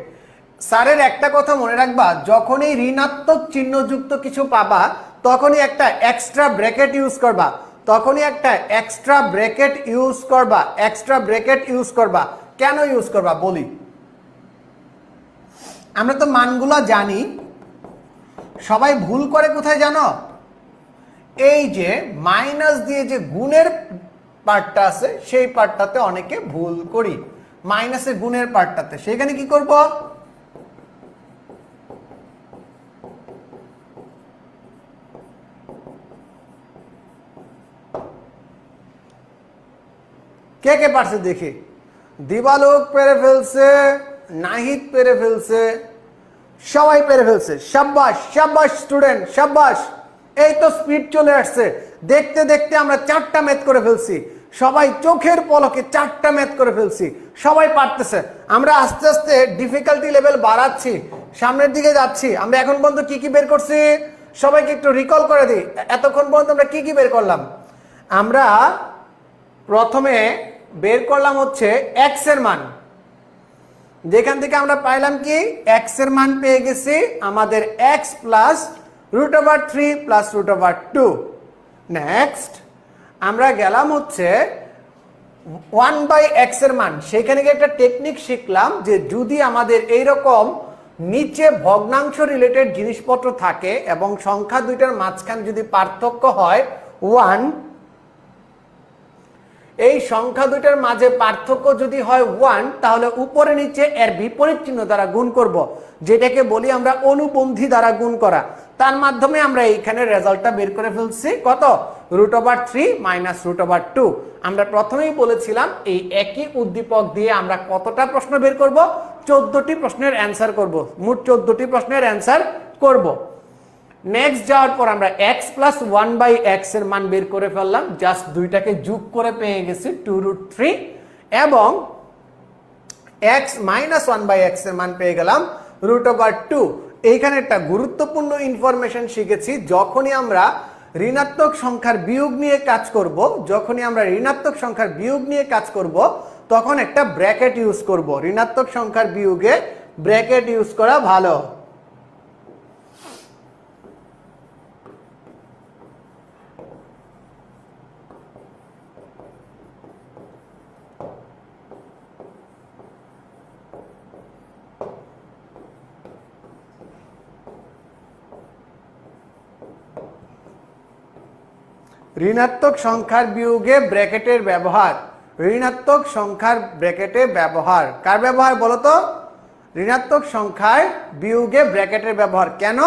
স্যারের একটা কথা মনে রাখবা, যখনই ঋণাত্মক চিহ্নযুক্ত কিছু পাবা, তখনই একটা এক্সট্রা ব্র্যাকেট ইউজ করবা, তখনই একটা এক্সট্রা ব্র্যাকেট ইউজ করবা এক্সট্রা ব্র্যাকেট ইউজ করবা। কেন ইউজ করবা বলি? আমরা তো মানগুলো জানি, সবাই ভুল করে কোথায় জানো? এই যে মাইনাস দিয়ে যে গুণের পার্টটা আছে, সেই পার্টটাতে অনেকে ভুল করি। মাইনাসে গুণের পার্টটাতে। সেখানে কি করব? কে কে পারছে দেখি? দিবালোক পেরে ফেলছে, নাহিদ পেরে ফেলছে, সবাই পেরে ফেলছে। সাব্বাস সাব্বাস স্টুডেন্ট সাব্বাস। এই তো স্পিড চলে আসছে। দেখতে দেখতে আমরা চারটা ম্যাথ করে ফেলছি। সবাই চোখের পলকে চারটা ম্যাথ করে ফেলছি। সবাই পারতেছে। আমরা আস্তে আস্তে ডিফিকাল্টি লেভেল বাড়াচ্ছি। সামনের দিকে যাচ্ছি। আমরা এখন পর্যন্ত কি কি বের করছি? সবাইকে একটু রিকল করে দিই। এতক্ষণ পর্যন্ত আমরা কি কি বের করলাম? আমরা প্রথমে বের করলাম হচ্ছে এক্সের মান। যেখান থেকে আমরা পাইলাম কি? এক্সের মান পেয়ে গেছি আমাদের x plus root over three plus root over two next আমরা গেলাম হচ্ছে ওয়ান বাই এক্সের মান। সেখানে গিয়ে একটা টেকনিক শিখলাম যে যদি আমাদের এইরকম নিচে ভগ্নাংশ রিলেটেড জিনিসপত্র থাকে এবং সংখ্যা দুইটার মাঝখানে যদি পার্থক্য হয় ওয়ান এই সংখ্যা দুইটার মাঝে পার্থক্য যদি হয় ওয়ান তাহলে উপরে নিচে এর বিপরীত চিহ্ন দ্বারা গুণ করব, যেটাকে বলি আমরা অনুবন্ধী দ্বারা গুণ করা। তার মাধ্যমে আমরা এইখানে রেজাল্টটা বের করে ফেলছি। কত? Root over three minus root over two আমরা প্রথমেই বলেছিলাম এই একই উদ্দীপক দিয়ে আমরা কতটা প্রশ্ন বের করব? চোদ্দটি প্রশ্নের অ্যান্সার করব। মোট চোদ্দটি প্রশ্নের অ্যান্সার করব। নেক্সট যাওয়ার পর আমরা এক্স প্লাস ওয়ান বাই এক্সের মান বের করে ফেললাম। জাস্ট দুইটাকে যোগ করে পেয়ে গেছি টু রুট থ্রি এবং এক্স মাইনাস ওয়ান বাই এক্সের মান পেয়ে গেলাম রুট ওভার টু এইখানে একটা গুরুত্বপূর্ণ ইনফরমেশন শিখেছি, যখনই আমরা ঋণাত্মক সংখ্যার বিয়োগ নিয়ে কাজ করব, যখনই আমরা ঋণাত্মক সংখ্যার বিয়োগ নিয়ে কাজ করব, তখন একটা ব্র্যাকেট ইউজ করব। ঋণাত্মক সংখ্যার বিয়োগে ব্র্যাকেট ইউজ করা ভালো। ঋণাত্মক সংখ্যার বিয়োগে ব্র্যাকেটের ব্যবহার। ঋণাত্মক সংখ্যার ব্র্যাকেটে ব্যবহার। কার ব্যবহার বলতো? ঋণাত্মক সংখ্যার বিয়োগে ব্র্যাকেটের ব্যবহার। কেন?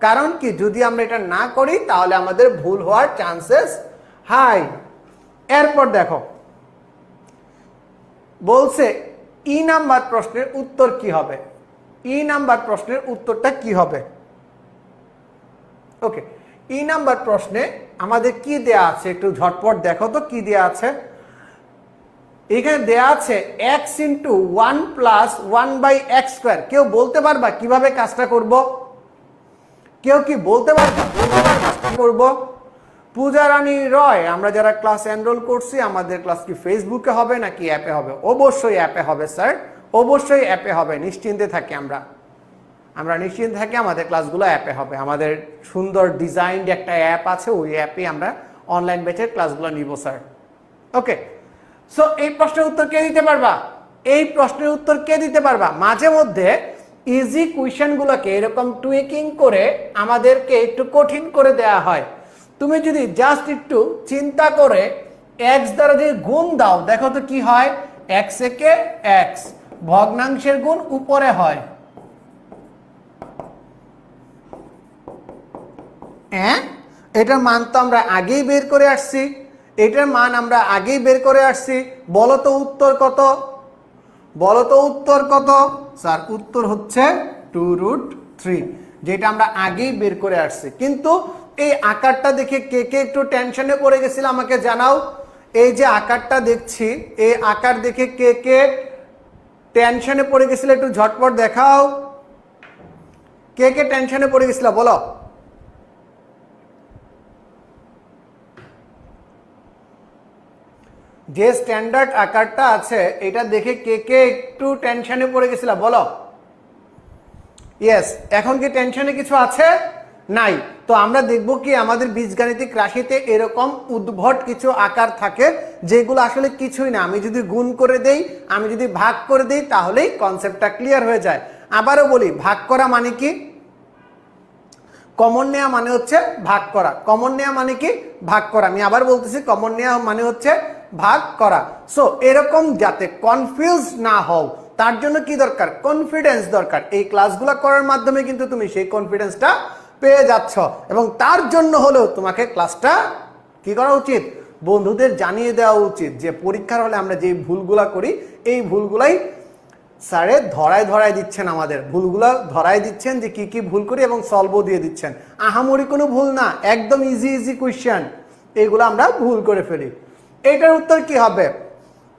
কারণ কি, যদি আমরা এটা না করি, তাহলে আমাদের ভুল হওয়ার চান্সেস হাই। এরপর দেখো। বলছে, ই নাম্বার প্রশ্নের উত্তর কি হবে? ই নাম্বার প্রশ্নের উত্তরটা কি হবে? ওকে, ই নাম্বার প্রশ্নে আমাদের কি দেয়া আছে? একটু ঝটপট দেখো তো, কি দেয়া আছে? এখানে দেয়া আছে x into one plus one by x square কেউ বলতে পারবা কীভাবে কাজটা করব? কেউ কি বলতে পারবা করব? পূজা রানী রয়, আমরা যারা ক্লাস এনরোল করছি, আমাদের ক্লাস কি ফেসবুকে হবে নাকি অ্যাপে হবে? অবশ্যই অ্যাপে হবে স্যার অবশ্যই অ্যাপে হবে, নিশ্চিন্তে থাকি আমরা। আমরা নিশ্চিন্ত থাকি আমাদের ক্লাসগুলো অ্যাপে হবে। আমাদের সুন্দর ডিজাইনড একটা অ্যাপ আছে, ওই অ্যাপে আমরা অনলাইন ব্যাচের ক্লাসগুলো নিব, স্যার। ওকে সো এই প্রশ্নের উত্তর কে দিতে পারবা? এই প্রশ্নের উত্তর কে দিতে পারবা? মাঝে মধ্যে ইজি কুয়েশনগুলোকে এরকম টুইকিং করে আমাদেরকে একটু কঠিন করে দেয়া হয়। তুমি যদি জাস্ট একটু চিন্তা করে এক্স দ্বারা যদি গুণ দাও, দেখো তো কি হয়? এক্স একে এক্স ভগ্নাংশের গুণ উপরে হয়। হ্যাঁ? এটার মান তো আমরা আগেই বের করে আসছি। এটার মান আমরা আগেই বের করে আসছি। বলো তো উত্তর কত? বলো তো উত্তর কত? স্যার, উত্তর হচ্ছে টু রুট থ্রি যেটা আমরা আগেই বের করে আসছি। কিন্তু এই আকারটা দেখে কে কে একটু টেনশনে পড়ে গেছিল আমাকে জানাও। এই যে আকারটা দেখছি, এই আকার দেখে কে কে টেনশনে পড়ে গেছিল একটু ঝটপট দেখাও। কে কে টেনশনে পড়ে গেছিল, বলো। যে স্ট্যান্ডার্ড আকারটা আছে, এটা দেখে কে কে একটু টেনশনে পড়ে গেছিল, বলো? ইয়েস এখন কি টেনশনে কিছু আছে? নাই। তো আমরা দেখব কি আমাদের বীজগাণিতিক রাশিতে এরকম উদ্ভট কিছু আকার থাকে, যেগুলো আসলে কিছুই না। আমি যদি গুণ করে দেই, আমি যদি ভাগ করে দেই, তাহলেই কনসেপ্টটা ক্লিয়ার হয়ে যায়। আবারও বলি, ভাগ করা মানে কি? কমন নেওয়া মানে হচ্ছে ভাগ করা। কমন নেওয়া মানে কি? ভাগ করা। আমি আবার বলতেছি কমন নেওয়া মানে হচ্ছে ভাগ করা। সো এরকম যাতে কনফিউজ না হও, তার জন্য কি দরকার? কনফিডেন্স দরকার। এই ক্লাসগুলো করার মাধ্যমে কিন্তু তুমি সেই কনফিডেন্সটা পেয়ে যাচ্ছ। এবং তার জন্য হলেও তোমাকে ক্লাসটা কি করা উচিত? বন্ধুদের জানিয়ে দেওয়া উচিত যে, পরীক্ষার হলে আমরা যে ভুলগুলা করি, এই ভুলগুলাই স্যারে ধরায় ধরায় দিচ্ছেন আমাদের। ভুলগুলো ধরায় দিচ্ছেন যে, কি কি ভুল করি এবং সলভও দিয়ে দিচ্ছেন। আহামরি কোনো ভুল না, একদম ইজি ইজি কোয়েশ্চেন এগুলো আমরা ভুল করে ফেলি। এটার উত্তর কি হবে?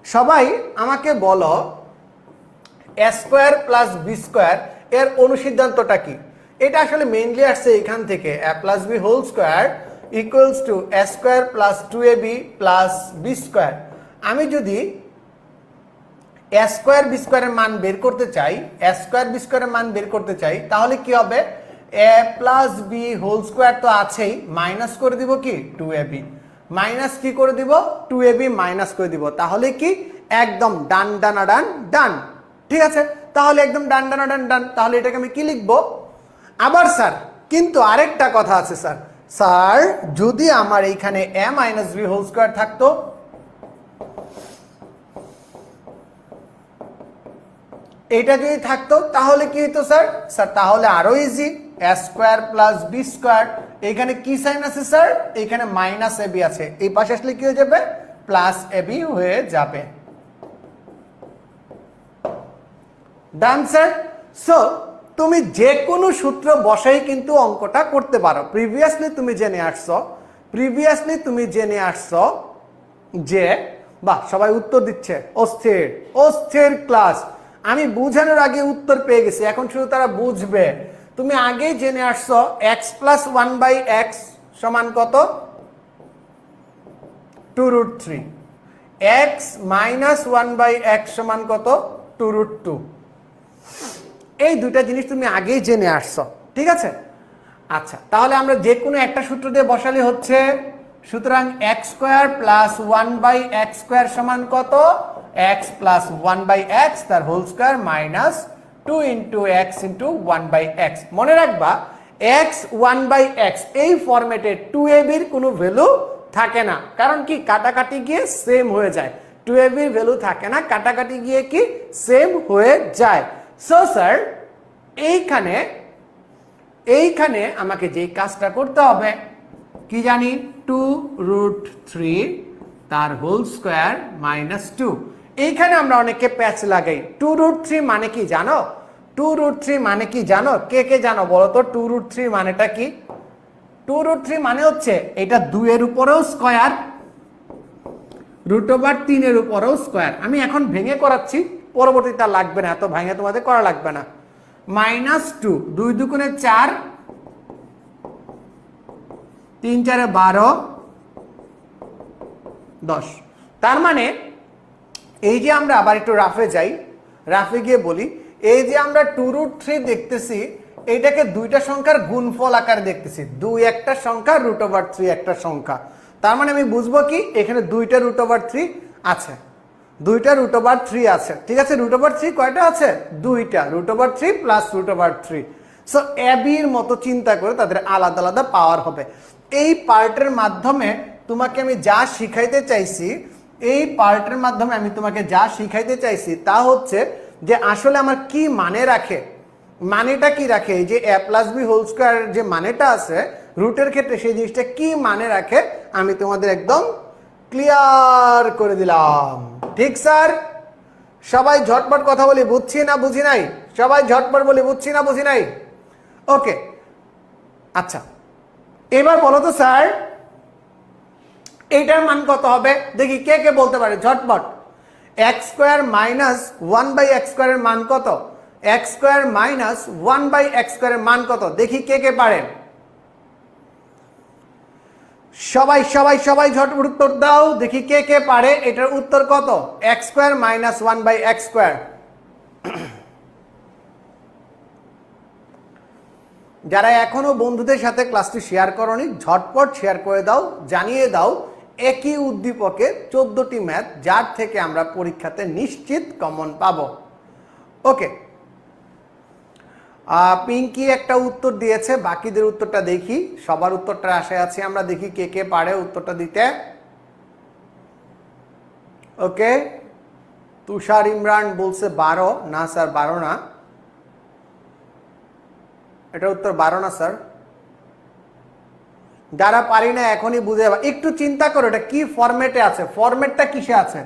সবাই আমাকে বলো স্কোয়ার প্লাস বি স্কোয়ার এর অনুসিদ্ধান্তটা কি? এটা আসলে মেইনলি আসছে এখান থেকে। A plus B whole square equals to A square plus two A B plus B square আমি যদি স্কোয়ার বি স্কোয়ারের মান বের করতে চাই স্কোয়ার বি স্কোয়ারের মান বের করতে চাই, তাহলে কি হবে? A plus B whole square তো আছেই মাইনাস করে দিব কি? টু এ বি মাইনাস কি করে দিব? টু এ বি মাইনাস করে দিব। তাহলে কি? একদম ডান, ডানা ডান ডান। ঠিক আছে? তাহলে একদম ডান, ডানা ডান ডান। তাহলে এটাকে আমি কি লিখব? আবার স্যার, কিন্তু আরেকটা কথা আছে স্যার। স্যার, যদি আমার এইখানে A minus B whole square থাকতো এটা যদি থাকতো, তাহলে কি হতো স্যার? স্যার, তাহলে আরও easy square plus B square এখানে কি সাইন আছে স্যার এখানে মাইনাস এ বি আছে। এই পাশে আসলে কি হয়ে যাবে? প্লাস এ বি হয়ে যাবে। ডান স্যার সো তুমি যে কোনো সূত্র বসাই কিন্তু অঙ্কটা করতে পারো। প্রিভিয়াসলি তুমি জেনে আসছো প্রিভিয়াসলি তুমি জেনে আসছো যে, বাহ, সবাই উত্তর দিচ্ছে। অস্থির অস্থির ক্লাস আমি বুঝানোর আগে উত্তর পেয়ে গেছি। এখন শুধু তারা বুঝবে। তুমি আগেই জেনে আসছো x plus one by x সমান কত? Two root three x minus one by x সমান কত? টু রুট টু এই দুইটা জিনিস তুমি আগেই জেনে আসছো, ঠিক আছে? আচ্ছা তাহলে আমরা যে কোনো একটা সূত্র দিয়ে বসালে হচ্ছে, সুতরাং x square plus one by x square সমান কত? X plus one by x তার whole square minus two into x into one by x মনে রাখবা এক্স ওয়ান বাই এক্স এই ফরম্যাটে টু এ বির কোনো ভ্যালু থাকে না। কারণ কি? কাটাকাটি গিয়ে সেম হয়ে যায়। টু এ বির ভ্যালু থাকে না, কাটাকাটি গিয়ে কি? সেম হয়ে যায়। সো স্যার এইখানে এইখানে আমাকে যেই কাজটা করতে হবে, কি জানি? টু রুট থ্রি তার হোল স্কোয়ার মাইনাস টু এইখানে আমরা অনেকে প্যাচ লাগাই। টু রুট থ্রি মানে কি জানো? টু রুট থ্রি মানে কি জানো? কে কে জানো বলো তো? টু রুট থ্রি মানেটা কি? টু রুট থ্রি মানে হচ্ছে এটা দুইয়ের উপরেও স্কোয়ার, রুট ওভার তিনের উপরেও স্কোয়ার। আমি এখন ভেঙে করাচ্ছি পরবর্তীটা লাগবে না, এত ভেঙে তোমাদের করা লাগবে না। মাইনাস টু, দুই দুগুণে চার, তিন চারে বারো, দশ। তার মানে এই যে আমরা আবার একটু রাফে যাই, রাফে গিয়ে বলি, এই যে আমরা টু রুট থ্রি দেখতেছি এইটাকে দুইটা সংখ্যার গুণফল আকারে দেখতেছি। দুই একটা সংখ্যা রুট ওভার থ্রি একটা সংখ্যা। তার মানে আমি বুঝব কি, এখানে দুইটা রুট ওভার থ্রি আছে। দুইটা রুট ওভার থ্রি আছে। ঠিক আছে রুট ওভার থ্রি কয়টা আছে? দুইটা। Root over three plus root over three so অ্যাবির মতো চিন্তা করে তাদের আলাদা আলাদা পাওয়ার হবে। এই পার্টের মাধ্যমে তোমাকে আমি যা শিখাইতে চাইছি এই পার্টের মাধ্যমে আমি তোমাকে যা শিখাইতে চাইছি তা হচ্ছে যে আসলে আমার কি মানে রাখে? মানেটা কি রাখে? যে A plus B whole square যে মানেটা আছে, রুটের ক্ষেত্রে সেই জিনিসটা কি মানে রাখে? আমি তোমাদের একদম ক্লিয়ার করে দিলাম। ঠিক স্যার? সবাই ঝটপট কথা বলি, বুঝছি না বুঝি নাই? সবাই ঝটপট বলি, বুঝছি না বুঝি নাই? ওকে আচ্ছা। এবার বলো তো স্যার এইটার মান কত হবে? দেখি কে কে বলতে পারে? ঝটপট। X square minus one by x স্কোয়ারের মান কত? X square minus one by x স্কোয়ারের মান কত? দেখি কে কে পারেন সবাই সবাই সবাই ঝটপট উত্তর দাও। দেখি কে কে পারে? এটার উত্তর কত? X square minus one by x square যারা এখনও বন্ধুদের সাথে ক্লাসটি শেয়ার করনি, ঝটপট শেয়ার করে দাও, জানিয়ে দাও একই উদ্দীপকে চোদ্দটি ম্যাথ, যার থেকে আমরা পরীক্ষাতে নিশ্চিত কমন পাব। ওকে। পিঙ্কি একটা উত্তর দিয়েছে, বাকিদের উত্তরটা দেখি। সবার উত্তরটা আশায় আছি আমরা দেখি কে কে পারে উত্তরটা দিতে। ওকে। তুষার ইমরান বলছে বারো। না স্যার, বারো না। এটা উত্তর বারো না, স্যার। যারা পারি না এখনই বুঝে একটু চিন্তা করো, এটা কি ফরম্যাটে আছে? ফরম্যাটটা কিসে আছে?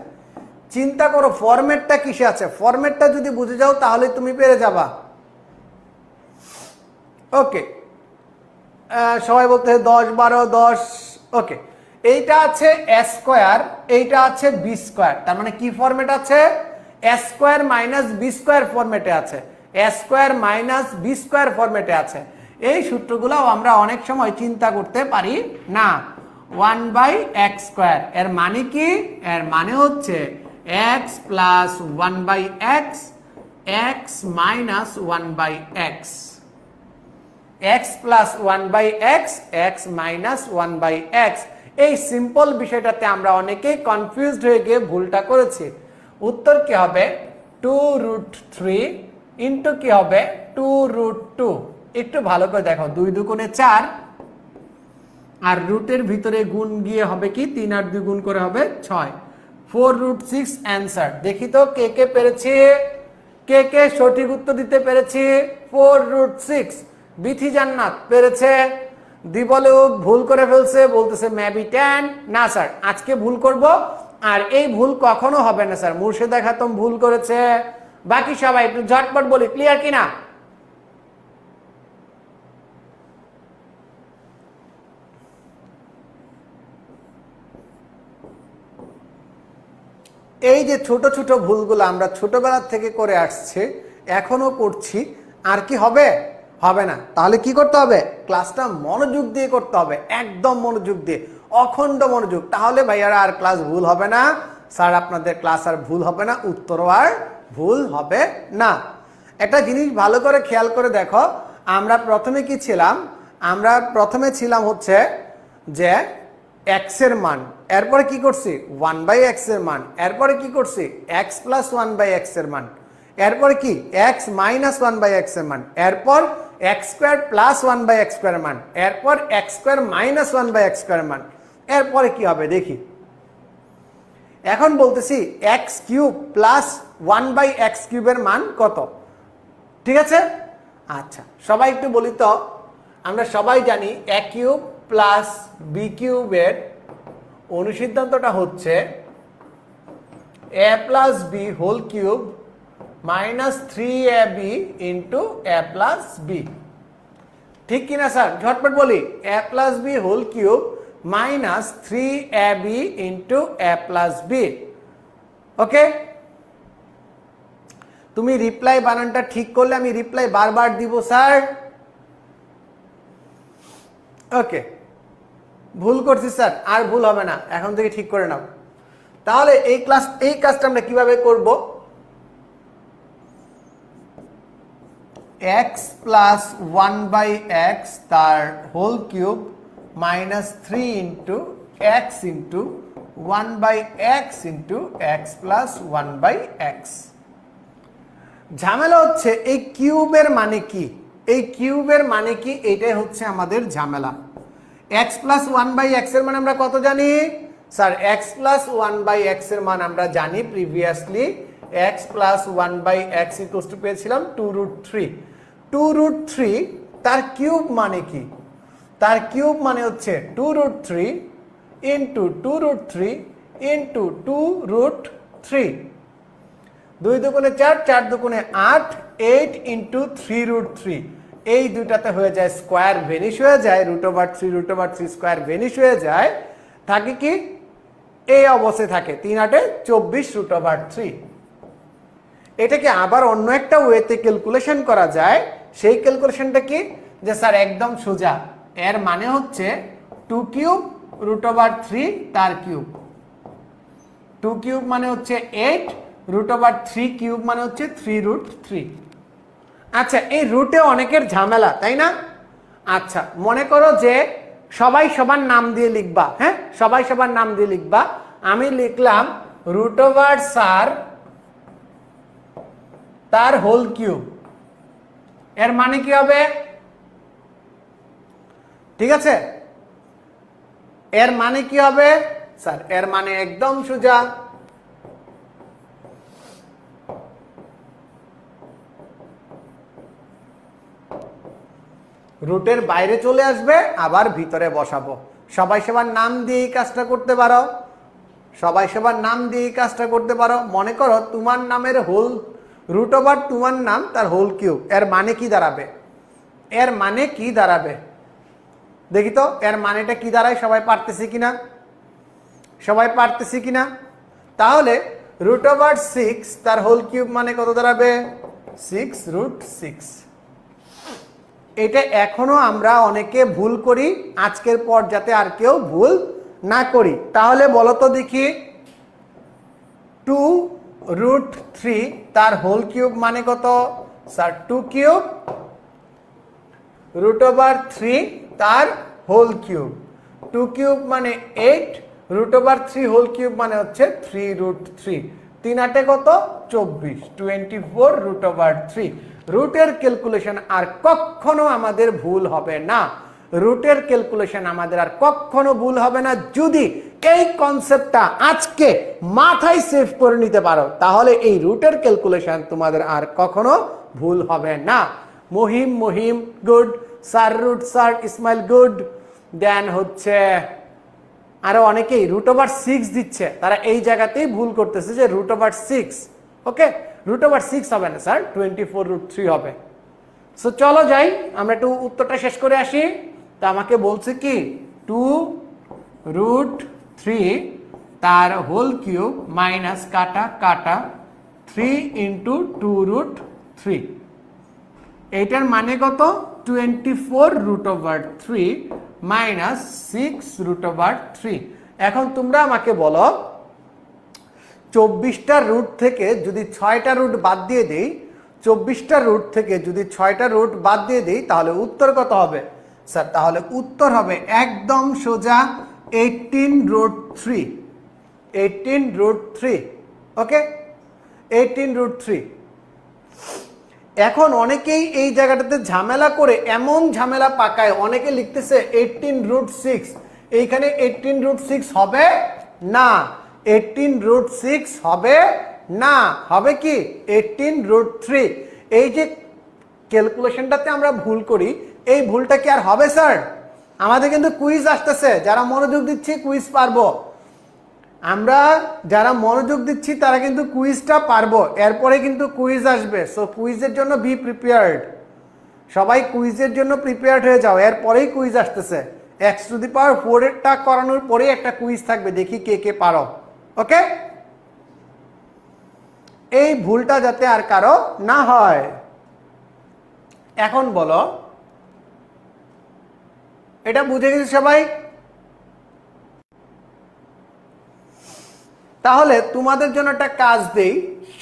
চিন্তা করো ফরম্যাটটা কিসে আছে? ফরম্যাটটা যদি বুঝে যাও তাহলে তুমি পেরে যাবা। ওকে সবাই বলতে দশ বারো, দশ ওকে এইটা আছে এ স্কোয়ার এইটা আছে বি স্কোয়ার তার মানে কি ফরম্যাট আছে? A square minus B square ফরম্যাটে আছে। A square minus B square ফরম্যাটে আছে। এই সূত্রগুলো আমরা অনেক সময় চিন্তা করতে পারি না। One by x square. এর মানে কি? এর মানে হচ্ছে x plus one by x x minus one by x. X plus one by x x minus one by x. এই সিম্পল বিষয়টাতে আমরা অনেকেই কনফিউজড হয়ে গিয়ে ভুলটা করেছি। উত্তর কি হবে? টু রুট থ্রি ইন্টু কি হবে? Two root two. একটু ভালো করে দেখো, দুই দুগুণে চার, আর রুটের ভিতরে গুণ গিয়ে হবে কি? তিন আর দুই গুণ করে হবে ছয়। ফোর রুট সিক্স অ্যান্সার দেখি তো কে কে পেরেছে? কে কে সঠিক উত্তর দিতে পেরেছে? ফোর রুট সিক্স বিথি জান্নাত পেরেছে। দিবলেও ভুল করে ফেলছে, বলতেছে ম্যাবি টেন না স্যার আজকে ভুল করব, আর এই ভুল কখনো হবে না স্যার মুর্শিদা খাতম ভুল করেছে। বাকি সবাই একটু ঝটপট বলি ক্লিয়ার কিনা? এই যে ছোট ছোট ভুলগুলো আমরা ছোটবেলা থেকে করে আসছে, এখনও করছি, আর কি হবে? হবে না। তাহলে কি করতে হবে? ক্লাসটা মনোযোগ দিয়ে করতে হবে, একদম মনোযোগ দিয়ে, অখণ্ড মনোযোগ। তাহলে ভাইয়ারা, আর ক্লাস ভুল হবে না। স্যার, আপনাদের ক্লাস আর ভুল হবে না, উত্তরও আর ভুল হবে না। একটা জিনিস ভালো করে খেয়াল করে দেখো, আমরা প্রথমে কি ছিলাম? আমরা প্রথমে ছিলাম হচ্ছে যে এক্সের মান, এরপরে কি করছি? ওয়ান বাই এক্সের মান, এরপরে কি করছি? এক্স প্লাস ওয়ান বাই এক্সের মান, এরপরে কি? এক্স মাইনাস ওয়ান বাই এক্সের মান, এরপর x square plus one by x square মান, এরপর x square minus one by x square মান, এরপরে কি হবে? দেখি। এখন বলতেছি x cube plus one by x কিউবের মান কত? ঠিক আছে? আচ্ছা সবাই একটু বলি তো। আমরা সবাই জানি এক কিউব প্লাস বি কিউবের অনুসিদ্ধান্তটা হচ্ছে A plus B whole cube minus three A B into A plus B ঠিক কিনা স্যার? ঝটপট বলি। A plus B whole cube minus three A B into A plus B okay? তুমি reply বানানটা ঠিক করলে আমি রিপ্লাই বারবার দিব, স্যার। ওকে। ভুল করছি, স্যার। আর ভুল হবে না। এখন থেকে ঠিক করে নাও। তাহলে এই ক্লাস, এই কাজটা আমরা কীভাবে করব? X plus one by x তার whole cube minus three into x into one by x into x plus one by x ঝামেলা হচ্ছে, এই কিউবের মানে কি? এই কিউবের মানে কি? এটাই হচ্ছে আমাদের ঝামেলা। এক্স প্লাস ওয়ান বাই এক্সের মান আমরা কত জানি? Sir x plus one by এক্সের মান আমরা জানি previously x plus one by x equal to পেয়েছিলাম two root three two root three তার কিউব মানে কি? তার কিউব মানে হচ্ছে two root three into two root three into two root three দুই দুগুণে চার চার দুগুণে আট eight into three root three এই দুটাতে হয়ে যায় স্কোয়ার ভেনিশ হয়ে যায় root over three root over three square vanish হয়ে যায়, থাকে কি? এই অবস্থায় থাকে, তিন আটে চব্বিশ রুট ওভার থ্রি এটাকে আবার অন্য একটা ওয়েতে ক্যালকুলেশন করা যায়, সেই ক্যালকুলেশনটা কি? যে স্যার একদম সোজা, এর মানে হচ্ছে two cube root over three তার কিউব টু কিউব মানে হচ্ছে eight root over three cube মানে হচ্ছে থ্রি রুট থ্রি আচ্ছা এই রুটে অনেকের ঝামেলা, তাই না? আচ্ছা মনে করো যে সবাই সবার নাম দিয়ে লিখবা হ্যাঁ? সবাই সবার নাম দিয়ে লিখবা। আমি লিখলাম রুট ওভার সার তার হোল কিউব এর মানে কি হবে? ঠিক আছে? এর মানে কি হবে? স্যার, এর মানে একদম সোজা। রুটের বাইরে চলে আসবে, আবার ভিতরে বসাবো। সবাই সবার নাম দিয়ে এই কাজটা করতে পারো। সবাই সবার নাম দিয়ে এই কাজটা করতে পারো। মনে করো তোমার নামের হোল রুট ওভার তোমার নাম, তার হোল কিউব এর মানে কি দাঁড়াবে? এর মানে কি দাঁড়াবে? দেখি তো, এর মানেটা কি দাঁড়ায়? সবাই পারতেছি কিনা? সবাই পারতেছি কিনা? তাহলে রুট ওভার সিক্স তার হোল কিউব মানে কত দাঁড়াবে? সিক্স রুট সিক্স এটা এখনও আমরা অনেকে ভুল করি, আজকের পর যাতে আর কেউ ভুল না করি। তাহলে বলতো দেখি টু রুট থ্রি তার হোল কিউব মানে কত? Sir two cube root over three তার হোল কিউব টু কিউব মানে eight root over three whole cube মানে হচ্ছে থ্রি রুট থ্রি তিন আটে কত? চব্বিশ। Twenty four root over three রুটের ক্যালকুলেশন আর কখনো আমাদের ভুল হবে না। রুটের ক্যালকুলেশন আমাদের আর কখনো ভুল হবে না। যদি এই কনসেপ্টটা আজকে মাথায় সেভ করে নিতে পারো, তাহলে এই রুটের ক্যালকুলেশন তোমাদের আর কখনো ভুল হবে না। Mahim Mahim, good sir root sir Ismail, good. Then হচ্ছে আরও অনেকেই রুট ওভার সিক্স দিচ্ছে। তারা এই জায়গাতেই ভুল করতেছে যে root over six okay root over six হবে না sir twenty four root three হবে। সো চলো যাই, আমরা একটু উত্তরটা শেষ করে আসি। তা আমাকে বলছে কি টু রুট থ্রি তার হোল কিউব মাইনাস কাটা কাটা three into two root three এইটার মানে কত? Twenty four root over three minus six root over three এখন তোমরা আমাকে বলো চব্বিশটা রুট থেকে যদি ছয়টা রুট বাদ দিয়ে দিই, চব্বিশটা রুট থেকে যদি ছয়টা রুট বাদ দিয়ে দিই, তাহলে উত্তর কত হবে? স্যার, তাহলে উত্তর হবে একদম সোজা eighteen root three eighteen root three okay eighteen root three এখন অনেকেই এই জায়গাটাতে ঝামেলা করে, এমন ঝামেলা পাকায়। অনেকে লিখতেছে এইটিন রুট সিক্স এইখানে এইটিন রুট সিক্স হবে? না। এইটিন রুট সিক্স হবে না, হবে কি? এইটিন রুট থ্রি এই যে ক্যালকুলেশনটাতে আমরা ভুল করি, এই ভুলটা কি আর হবে স্যার আমাদের কিন্তু কুইজ আসতেছে, যারা মনোযোগ দিচ্ছি কুইজ পারব। আমরা যারা মনোযোগ দিচ্ছি, তারা কিন্তু কুইজটা পারব। এরপরে কিন্তু কুইজ আসবে। সো কুইজের জন্য বি প্রিপেয়ার্ড সবাই কুইজের জন্য প্রিপেয়ার্ড হয়ে যাও। এরপরেই কুইজ আসতেছে। X to the power four এরটা করানোর পরেই একটা কুইজ থাকবে। দেখি কে কে পারো। ওকে এই ভুলটা যাতে আর কারও না হয়। এখন বলো, এটা বুঝে গেছি সবাই? তাহলে তোমাদের জন্য একটা কাজ দেই।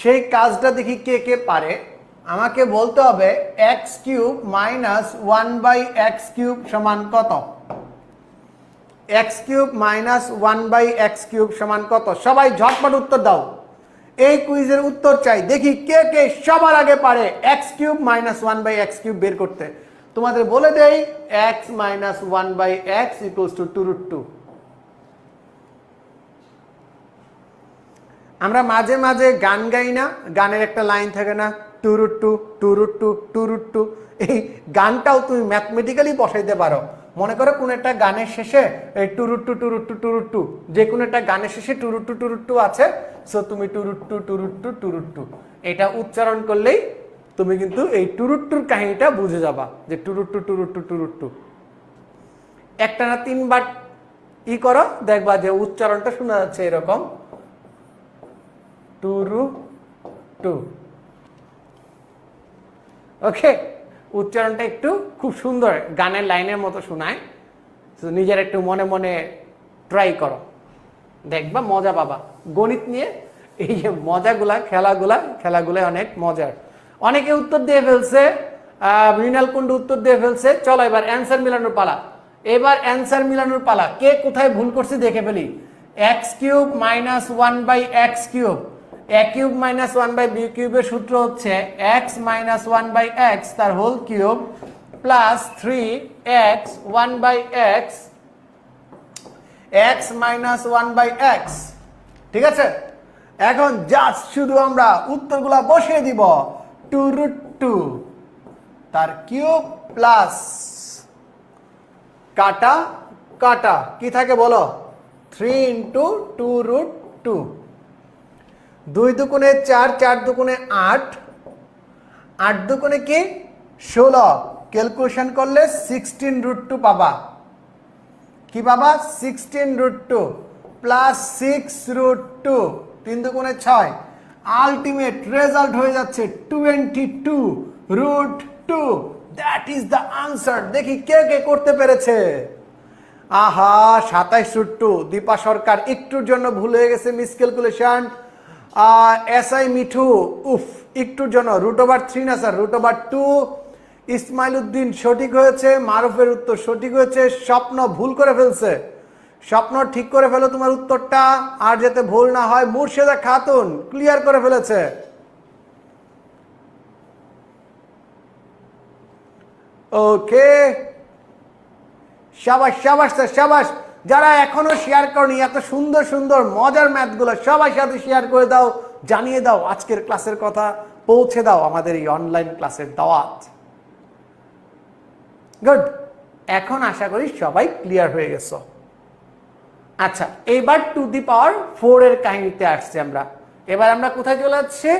সেই কাজটা দেখি কে কে পারে। আমাকে বলতে হবে x cube minus one by x cube সমান কত? X cube minus one by x cube সমান কত? সবাই ঝটপট উত্তর দাও। এই কুইজের উত্তর চাই। দেখি কে কে সবার আগে পারে x cube minus one by x cube বের করতে। তোমাদের বলে দেই x minus one by x equals to two root two আমরা মাঝে মাঝে গান গাই না, গানের একটা লাইন থাকে না two root two two root two two root two এই গানটাও তুমি ম্যাথমেটিক্যালি বসাইতে পারো। মনে করো কোন একটা গানের শেষে এই two root two two root two two root two যে কোনো একটা গানের শেষে two root two two two আছে সো তুমি two root two two root two two root. Two এটা উচ্চারণ করলেই তুমি কিন্তু এই টু রুট টুর কাহিনীটা বুঝে যাবা যে two root two two root two two two একটা না তিনবার ই করো, দেখবা যে উচ্চারণটা শোনা যাচ্ছে এরকম। টুরু টু ওকে উচ্চারণটা একটু খুব সুন্দর গানের লাইনের মতো শোনায়। তো নিজের একটু মনে মনে ট্রাই করো। দেখবা, মজা পাবা। গণিত নিয়ে এই যে মজাগুলা, খেলাগুলা খেলাগুলা অনেক মজার। অনেকে উত্তর দিয়ে ফেলছে মৃণাল কুণ্ডু উত্তর দিয়ে ফেলছে। চলো এবার অ্যান্সার মিলানোর পালা। এবার অ্যান্সার মিলানোর পালা। কে কোথায় ভুল করছে দেখে ফেলি। X cube minus one by x cube a cube minus one by b কিউবের সূত্র হচ্ছে x minus one by x তার whole cube plus three x one by x x minus one by x ঠিক আছে? এখন just শুধু আমরা উত্তরগুলা বসিয়ে দিব। টু রুট টু তার কিউব প্লাস কাটা কাটা, কি থাকে বলো? Three into two root two দুই দুগুণে চার চার দুগুণে আট আট দুগুণে কি? ষোলো। ক্যালকুলেশন করলে সিক্সটিন রুট টু পাবা। কি বাবা sixteen root two plus six root two তিন দুগুণে ছয়। আলটিমেট রেজাল্ট হয়ে যাচ্ছে twenty two root two that is the answer দেখি কে কে করতে পেরেছে। আহা, সাতাইশ রুট টু দীপা সরকার, একটুর জন্য ভুল হয়ে গেছে মিস এস আই মিঠু, উফ একটুর জন্য রুট ওভার থ্রি না sir root over two Ismail Uddin সঠিক হয়েছে, মারুফের উত্তর সঠিক হয়েছে, স্বপ্ন ভুল করে ফেলছে। স্বপ্ন ঠিক করে ফেলো তোমার উত্তরটা, আর যাতে ভুল না হয়, মুর্শেদা খাতুন ক্লিয়ার করে ফেলেছে। ওকে সাবাস সাবাস স্যার সাবাস। যারা এখনও শেয়ার করনি, এত সুন্দর সুন্দর, মজার ম্যাথগুলো সবাই সাথে শেয়ার করে দাও, জানিয়ে দাও, আজকের ক্লাসের কথা, পৌঁছে দাও আমাদের এই অনলাইন ক্লাসের দাওয়াত। গুড এখন আশা করি সবাই ক্লিয়ার হয়ে গেছো। আচ্ছা এবার টু দি পাওয়ার ফোর এর কাহিনীতে আসছি আমরা। এবার আমরা কোথায় চলে যাচ্ছি?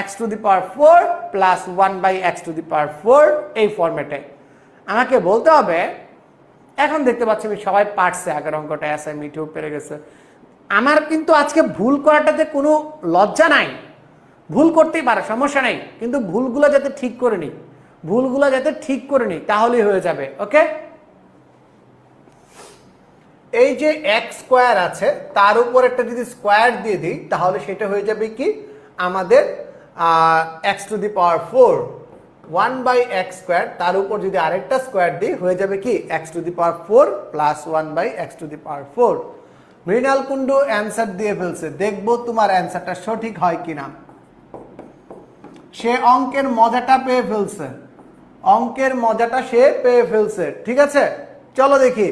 X to the power four plus one by x to the power four এই ফর্মেটে আমাকে বলতে হবে এখন দেখতে পাচ্ছি আমি সবাই পারছে, আগের অঙ্কটা আই মিটেও পেরে গেছে। আমার কিন্তু আজকে ভুল করাটাতে কোনো লজ্জা নাই। ভুল করতেই পারে, সমস্যা নেই, কিন্তু ভুলগুলো যাতে ঠিক করে নিই, ভুলগুলো যাতে ঠিক করে নিই, তাহলেই হয়ে যাবে, ওকে? এই যে এক্স স্কোয়ার আছে, তার উপর একটা যদি স্কোয়ার দিয়ে দিই, তাহলে সেটা হয়ে যাবে কি? আমাদের x to the power four one by x square, তার উপর যদি আরেকটা স্কোয়ার দিই, হয়ে যাবে কি? X to the power four plus one by x to the power four. Mrinal Kundu answer দিয়ে ফেলছে। দেখব তোমার অ্যান্সারটা সঠিক হয় কিনা। সে অঙ্কের মজাটা পেয়ে ফেলছে। অঙ্কের মজাটা সে পেয়ে ফেলছে। ঠিক আছে? চলো দেখি।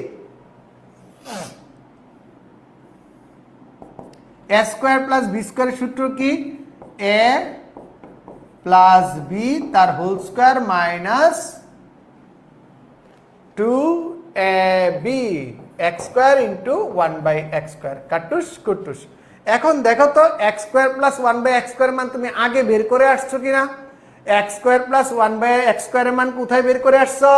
এ স্কোয়ার প্লাস বি স্কোয়ারের সূত্র কি? এ প্লাস বি তার whole square minus two a b x square into one by x square. কাটুস, কুটুস। এখন দেখো তো x square plus one by x square মান তুমি আগে বের করে আসছো কিনা? X square plus one by x স্কোয়ারের মান কোথায় বের করে আসছো?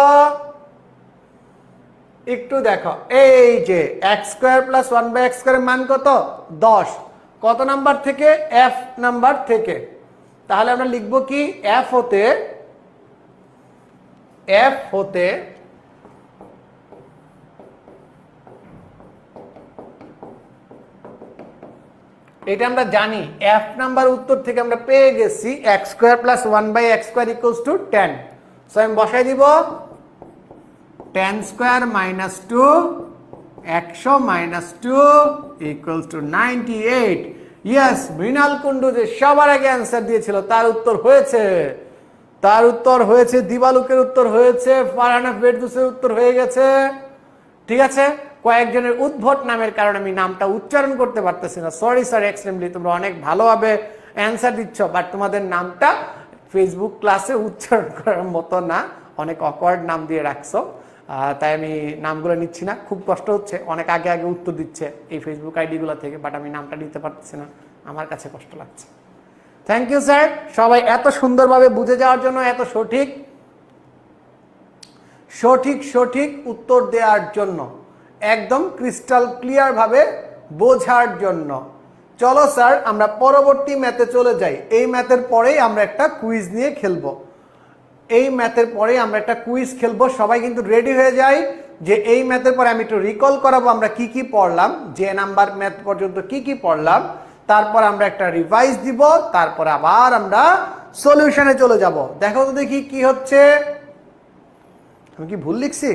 একটু দেখো, এই যে x square plus one by x স্কোয়ারের মান কত? দশ। কত নাম্বার থেকে? এফ নাম্বার থেকে। তাহলে আমরা লিখব কি? এফ হতে এফ হতে এটা আমরা জানি। এফ নাম্বার উত্তর থেকে আমরা পেয়ে গেছি x square plus one by x square equals to ten so আমি বসাই দিব। টেন স্কোয়ার মাইনাস টু একশো minus two equals to ninety eight yes Mrinal Kundu যে সবার আগে অ্যান্সার দিয়েছিল, তার উত্তর হয়েছে। তার উত্তর হয়েছে, দিবালুকের উত্তর হয়েছে, ফারহানা ফেরদুসের উত্তর হয়ে গেছে। ঠিক আছে? কয়েকজনের উদ্ভট নামের কারণে আমি নামটা উচ্চারণ করতে পারতেছি না। সরি স্যার এক্সট্রিমলি তোমরা অনেক ভালোভাবে অ্যান্সার দিচ্ছ বাট তোমাদের নামটা ফেসবুক ক্লাসে উচ্চারণ করার মতো না। অনেক অকওয়ার্ড নাম দিয়ে রাখছো। তাই আমি নামগুলো নিচ্ছি না। খুব কষ্ট হচ্ছে। অনেক আগে আগে উত্তর দিচ্ছে এই ফেসবুক আইডিগুলো থেকে বাট আমি নামটা নিতে পারতেছি না। আমার কাছে কষ্ট লাগছে। থ্যাংক ইউ স্যার সবাই এত সুন্দরভাবে বুঝে যাওয়ার জন্য এত সঠিক সঠিক সঠিক উত্তর দেওয়ার জন্য, একদম ক্রিস্টাল ক্লিয়ার ভাবে বোঝার জন্য। চলো স্যার আমরা পরবর্তী ম্যাথে চলে যাই। এই ম্যাথের পরেই আমরা একটা কুইজ নিয়ে খেলব। এই ম্যাথের পরে আমরা একটা কুইজ খেলব, সবাই কিন্তু রেডি হয়ে যাই যে এই ম্যাথের পরে আমি একটু রিকল করাবো আমরা কি কি পড়লাম, যে নাম্বার ম্যাথ পর্যন্ত কি কি পড়লাম, তারপর আমরা একটা রিভাইজ দিব, তারপর আবার আমরা সলিউশনে চলে যাব। দেখো তো দেখি কি হচ্ছে। আমি কি ভুল লিখছি?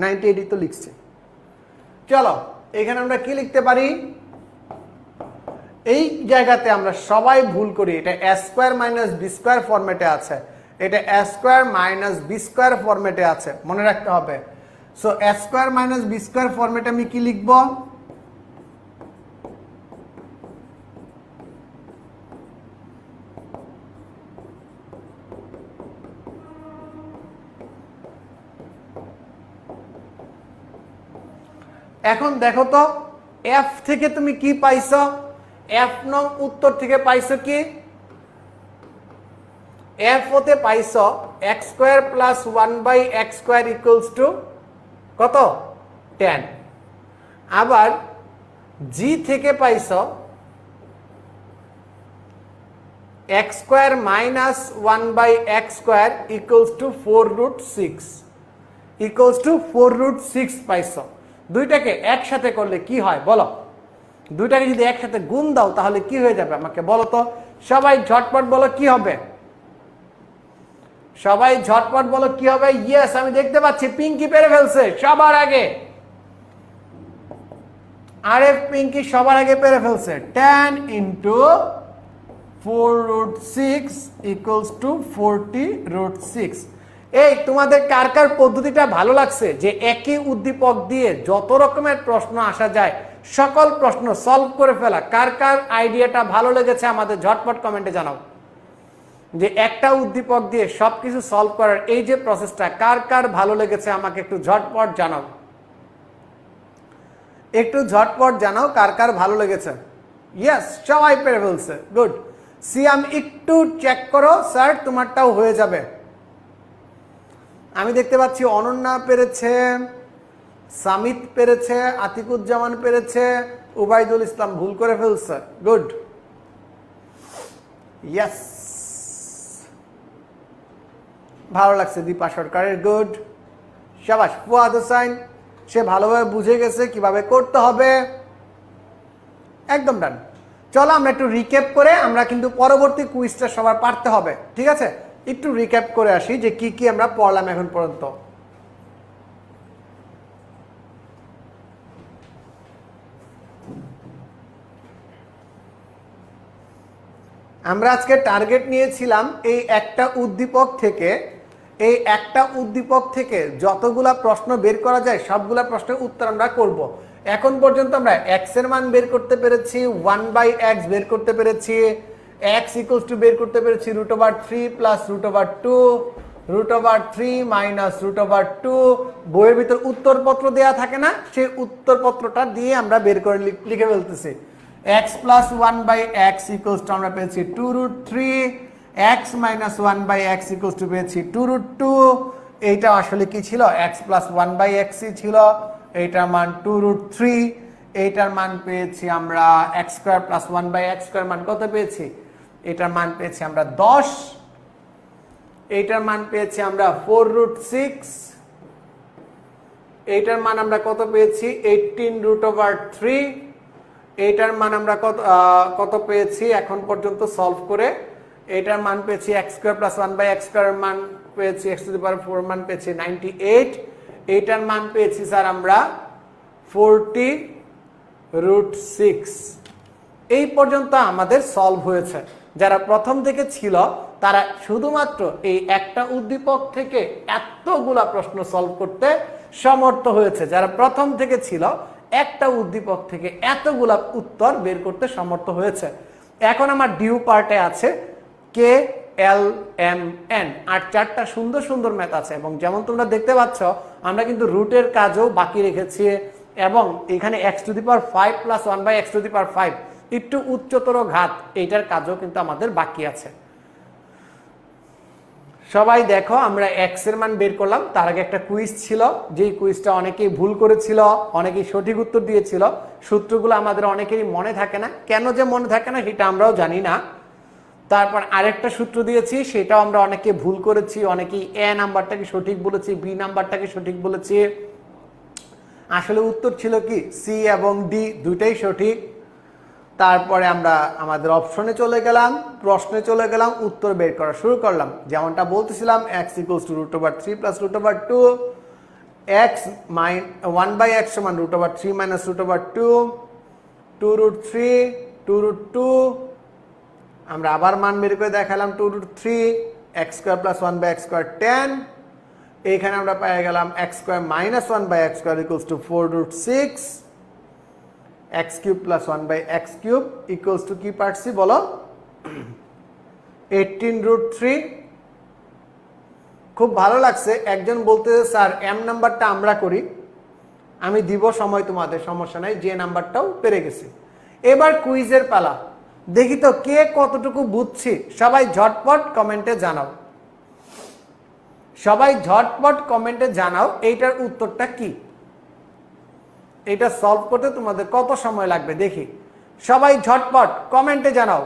নাইনটি এইটি তো লিখছি। চলো, এখানে আমরা কি লিখতে পারি? এই জায়গাতে আমরা সবাই ভুল করি, এটা স্কোয়ার মাইনাস বি স্কোয়ার ফরম্যাটে আছে। এটা a square minus b square ফরম্যাটে আছে, মনে রাখতে হবে। So a square minus b square ফরম্যাটে আমি কি লিখব? এখন দেখো তো এফ থেকে তুমি কি পাইছ? এফ নং উত্তর থেকে পাইছো কি? এফ হতে পাইছ x square plus one by x square equals to কত? টেন আবার জি থেকে পাইছ x square minus one by x square equals to four root six equals to four root six পাইছ। দুইটাকে একসাথে করলে কি হয়? বলো। দুইটাকে যদি একসাথে গুণ দাও, তাহলে কি হয়ে যাবে আমাকে? বলো তো। সবাই ঝটপট বলো, কি হবে? সবাই ঝটপট বলো, কি হবে? ইয়েস আমি দেখতে পাচ্ছি পিঙ্কি পেরে ফেলছে, সবার আগে। আর এফ পিঙ্কি সবার আগে পেরে ফেলছে। Ten into four root six equals to forty root six এই, তোমাদের কার কার পদ্ধতিটা ভালো লাগছে? যে একই উদ্দীপক দিয়ে যত রকমের প্রশ্ন আসা যায়, সকল প্রশ্ন সলভ করে ফেলা, কার কার আইডিয়াটা ভালো লেগেছে আমাদের ঝটপট কমেন্টে জানাও। যে একটা উদ্দীপক দিয়ে সবকিছু সলভ করার এই যে প্রসেসটা কার কার ভালো লেগেছে আমাকে একটু ঝটপট জানাও। একটু ঝটপট জানাও কার কার ভালো লেগেছে। ইয়েস সবাই পেরে ফেলছে গুড সিয়াম একটু চেক করো স্যার তোমারটাও হয়ে যাবে। আমি দেখতে পাচ্ছি অনন্যা পেরেছে, সামিত পেরেছে, আতিকুজ্জামান পেরেছে, উবাইদুল ইসলাম ভুল করে ফেলছে গুড ইয়েস ভালো লাগছে দীপা সরকারের। গুড সাবাস, ফুয়াদ হোসাইন, সে ভালোভাবে বুঝে গেছে কীভাবে করতে হবে। একদম ডান চলো আমরা একটু রিক্যাপ করে, আমরা কিন্তু পরবর্তী কুইজটা সবার পারতে হবে, ঠিক আছে? একটু রিক্যাপ করে আসি যে কি কি আমরা পড়লাম এখন পর্যন্ত। আমরা আজকে টার্গেট নিয়েছিলাম এই একটা উদ্দীপক থেকে এই একটা উদ্দীপক থেকে যতগুলা প্রশ্ন বের করা যায়, সবগুলা প্রশ্নের উত্তর আমরা করব। এখন পর্যন্ত আমরা এক্সের মান বের করতে পেরেছি ওয়ান বাই এক্স বের করতে পেরেছি এক্স ইকুয়ালস টু বের করতে পেরেছি root over three plus root over two root over three minus root over two বইয়ের ভিতর উত্তরপত্র দেয়া থাকে না, সেই উত্তরপত্রটা দিয়ে আমরা বের করে লিখ- ফেলতেছি। X plus one by x equals to আমরা পেয়েছি two root three x minus one by x equals to পেয়েছি টু রুট টু এইটা আসলে কি ছিল? এক্স প্লাস ওয়ান বাই এক্সই ছিল। এইটার মান টু রুট থ্রি এইটার মান পেয়েছি আমরা x square plus one by x square মান কত পেয়েছি? এটার মান পেয়েছি আমরা দশ। এইটার মান পেয়েছি আমরা ফোর রুট সিক্স এইটার মান আমরা কত পেয়েছি? এইটিন রুট ওভার থ্রি এইটার মান আমরা কত কত পেয়েছি? এখন পর্যন্ত সলভ করে এইটার মান পেয়েছি x square plus one by x square মান পেয়েছি x to the power four মান পেয়েছি নাইনটি এইট এইটার মান পেয়েছি স্যার আমরা ফোরটি রুট সিক্স এই পর্যন্ত আমাদের সলভ হয়েছে। যারা প্রথম থেকে ছিল, তারা শুধুমাত্র এই একটা উদ্দীপক থেকে এতগুলা প্রশ্ন সলভ করতে সমর্থ হয়েছে। যারা প্রথম থেকে ছিল, একটা উদ্দীপক থেকে এতগুলা উত্তর বের করতে সমর্থ হয়েছে। এখন আমার ডিউ পার্টে আছে। কে এল এম এন আর চারটা সুন্দর সুন্দর ম্যাথ আছে এবং যেমন তোমরা দেখতে পাচ্ছ, আমরা কিন্তু রুটের কাজও বাকি রেখেছি এবং এখানে x to the power five plus one by x to the power five একটু উচ্চতর ঘাত, এইটার কাজও কিন্তু আমাদের বাকি আছে। সবাই দেখো, আমরা এক্সের মান বের করলাম, তার আগে একটা কুইজ ছিল, যেই কুইজটা অনেকেই ভুল করেছিল, অনেকেই সঠিক উত্তর দিয়েছিল, সূত্রগুলো আমাদের অনেকেরই মনে থাকে না। কেন যে মনে থাকে না, সেটা আমরাও জানি না। তারপর আরেকটা সূত্র দিয়েছি, সেটাও আমরা অনেকে ভুল করেছি, অনেকেই এ নাম্বারটাকে সঠিক বলেছি, বি নাম্বারটাকে সঠিক বলেছি। আসলে উত্তর ছিল কি? সি এবং ডি দুইটাই সঠিক। তারপরে আমরা আমাদের অপশনে চলে গেলাম, প্রশ্নে চলে গেলাম, উত্তর বের করা শুরু করলাম। যেমনটা বলতেছিলাম x equals to root over three plus root over two x minus one by x সমান root over three minus root over two two root three two root two আমরা আবার মান বের করে দেখালাম two root three x square plus one by x square ten এইখানে আমরা পেয়ে গেলাম x square minus one by x square equals to four root six x cube plus one by x cube equals to কি পারছি বলো? Eighteen root three খুব ভালো লাগছে, একজন বলতে স্যার এম নাম্বারটা আমরা করি। আমি দিব সময় তোমাদের, সমস্যা নাই, যে নাম্বারটাও পেরে গেছি। এবার কুইজের পালা। দেখি তো কে কতটুকু বুঝছি। সবাই ঝটপট কমেন্টে জানাও। সবাই ঝটপট কমেন্টে জানাও, এইটার উত্তরটা কি? এটা সলভ করতে তোমাদের কত সময় লাগবে? দেখি। সবাই ঝটপট কমেন্টে জানাও।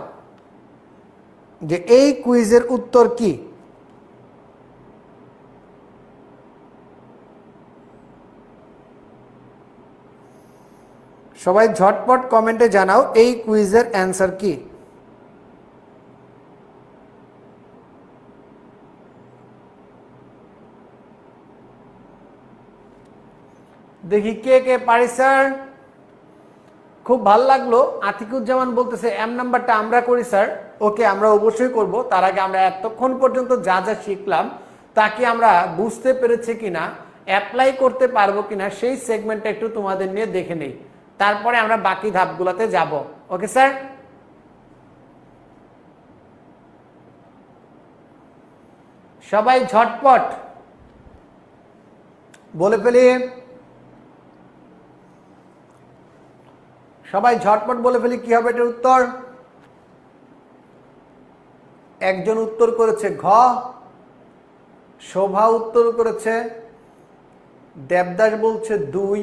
যে এই কুইজের উত্তর কি? সবাই ঝটপট কমেন্টে জানাও এই কুইজের অ্যান্সার কি। দেখি কে কে পারি, স্যার? খুব ভালো লাগল। আতিকুজ্জামান বলতেছে এম নাম্বারটা আমরা করি, স্যার। ওকে আমরা অবশ্যই করব। তার আগে আমরা এতক্ষণ পর্যন্ত যা যা শিখলাম, তাকে আমরা বুঝতে পেরেছি কিনা অ্যাপ্লাই করতে পারব কিনা, সেই সেগমেন্টটা একটু তোমাদের নিয়ে দেখে নেই। তারপরে আমরা বাকি ধাপগুলোতে যাব। ওকে স্যার সবাই ঝটপট। বলে ফেলি। সবাই ঝটপট বলে ফেলি, কি হবে এটার উত্তর? একজন উত্তর করেছে ঘ, শোভা উত্তর করেছে, দেবদাস বলছে দুই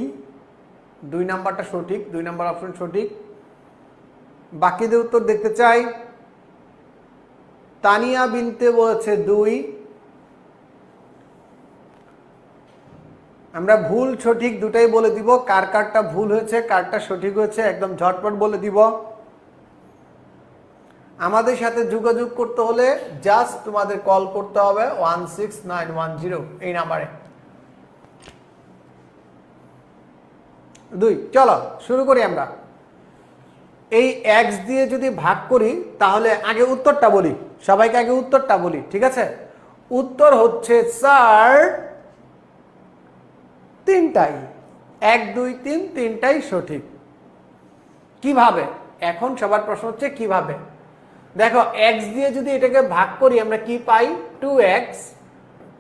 দুই নাম্বারটা সঠিক, দুই নাম্বার অপশন সঠিক। বাকিদের উত্তর দেখতে চাই। তানিয়া বিনতে বলেছে দুই। আমরা ভুল সঠিক দুটাই বলে দিব। কার কারটা ভুল হয়েছে, কারটা সঠিক হয়েছে, একদম ঝটপট বলে দিব। আমাদের সাথে যোগাযোগ করতে হলে জাস্ট তোমাদের কল করতে হবে one six nine one zero এই নাম্বারে দুই, চলো, শুরু করি আমরা। এই এক্স দিয়ে যদি ভাগ করি, তাহলে আগে উত্তরটা বলি। সবাইকে আগে উত্তরটা বলি, ঠিক আছে? উত্তর হচ্ছে, স্যার, তিনটাই। এক, দুই, তিন, তিনটাই সঠিক। কীভাবে? এখন সবার প্রশ্ন হচ্ছে, কীভাবে? দেখো এক্স দিয়ে যদি এটাকে ভাগ করি, আমরা কি পাই? Two x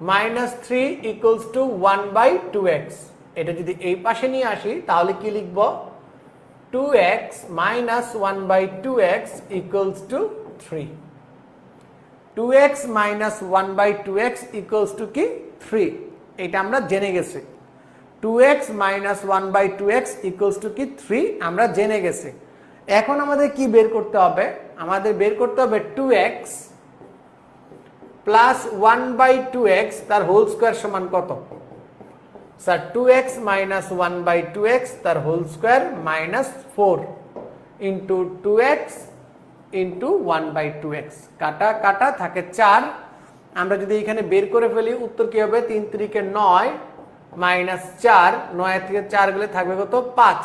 minus three equals to one by two x এটা যদি এই পাশে নিয়ে আসি, তাহলে কি লিখব? Two x minus one by two x equals to three two x minus one by two x equals to কি? থ্রি এটা আমরা জেনে গেছি। Two x minus one by two x equals to কি? থ্রি আমরা জেনে গেছি। এখন আমাদের কি বের করতে হবে? আমাদের বের করতে হবে two x plus one by two x তার হোল স্কোয়ার সমান কত? Sir two x minus one by two x তার whole square minus four into two x into one by two x কাটা কাটা থাকে চার। আমরা যদি এখানে বের করে ফেলি, উত্তর কি হবে? তিন তিরিকে নয় মাইনাস চার। নয় থেকে চার গেলে থাকবে কত? পাঁচ।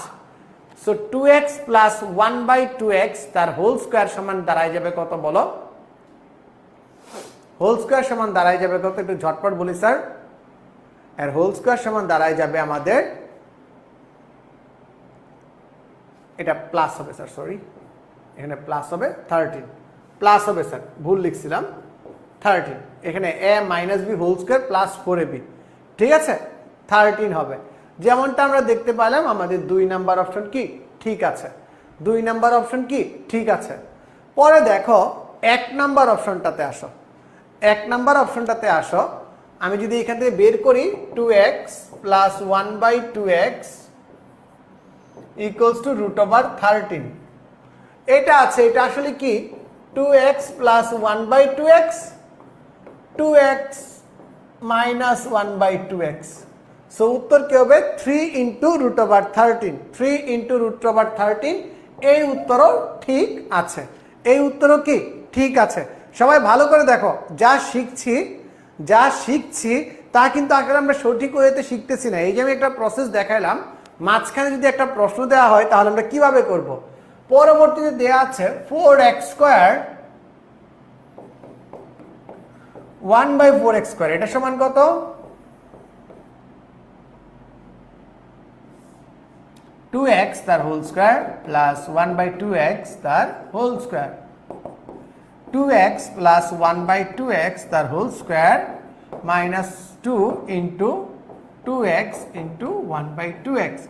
So two x plus one by two x তার হোল স্কোয়ার সমান দাঁড়ায় যাবে কত বলো? হোল স্কোয়ার সমান দাঁড়ায় যাবে কত? একটু ঝটপট বলি স্যার এর হোল স্কোয়ার সমান দাঁড়ায় যাবে আমাদের এটা প্লাস হবে স্যার সরি এখানে প্লাস হবে থার্টিন প্লাস হবে স্যার ভুল লিখছিলাম থার্টিন এখানে a minus b whole square plus four b ঠিক আছে? থার্টিন হবে। যেমনটা আমরা দেখতে পেলাম, আমাদের দুই নাম্বার অপশন কি? ঠিক আছে। দুই নাম্বার অপশন কি? ঠিক আছে। পরে দেখো, এক নাম্বার অপশনটাতে আসো। এক নাম্বার অপশনটাতে আসো আমি যদি এখান থেকে বের করি two x plus one by two x equals to root over thirteen এটা আছে, এটা আসলে কি? Two x plus one by two x two x minus one by two x so উত্তর কি হবে? Three into root over thirteen three into root over thirteen এই উত্তরও ঠিক আছে। এই উত্তরও কি? ঠিক আছে। সবাই ভালো করে দেখো, যা শিখছি যা শিখছি, তা কিন্তু আসলে আমরা সঠিক ওয়েতে শিখতেছি না। এই যে আমি একটা প্রসেস দেখাইলাম, মাঝখানে যদি একটা প্রশ্ন দেওয়া হয়, তাহলে আমরা কীভাবে করব? পরবর্তীতে দেওয়া আছে four x square one by four x square এটা সমান কত? টু এক্স তার whole square plus one by two x তার whole square two x plus one by two x তার whole square minus two into two x into one by two x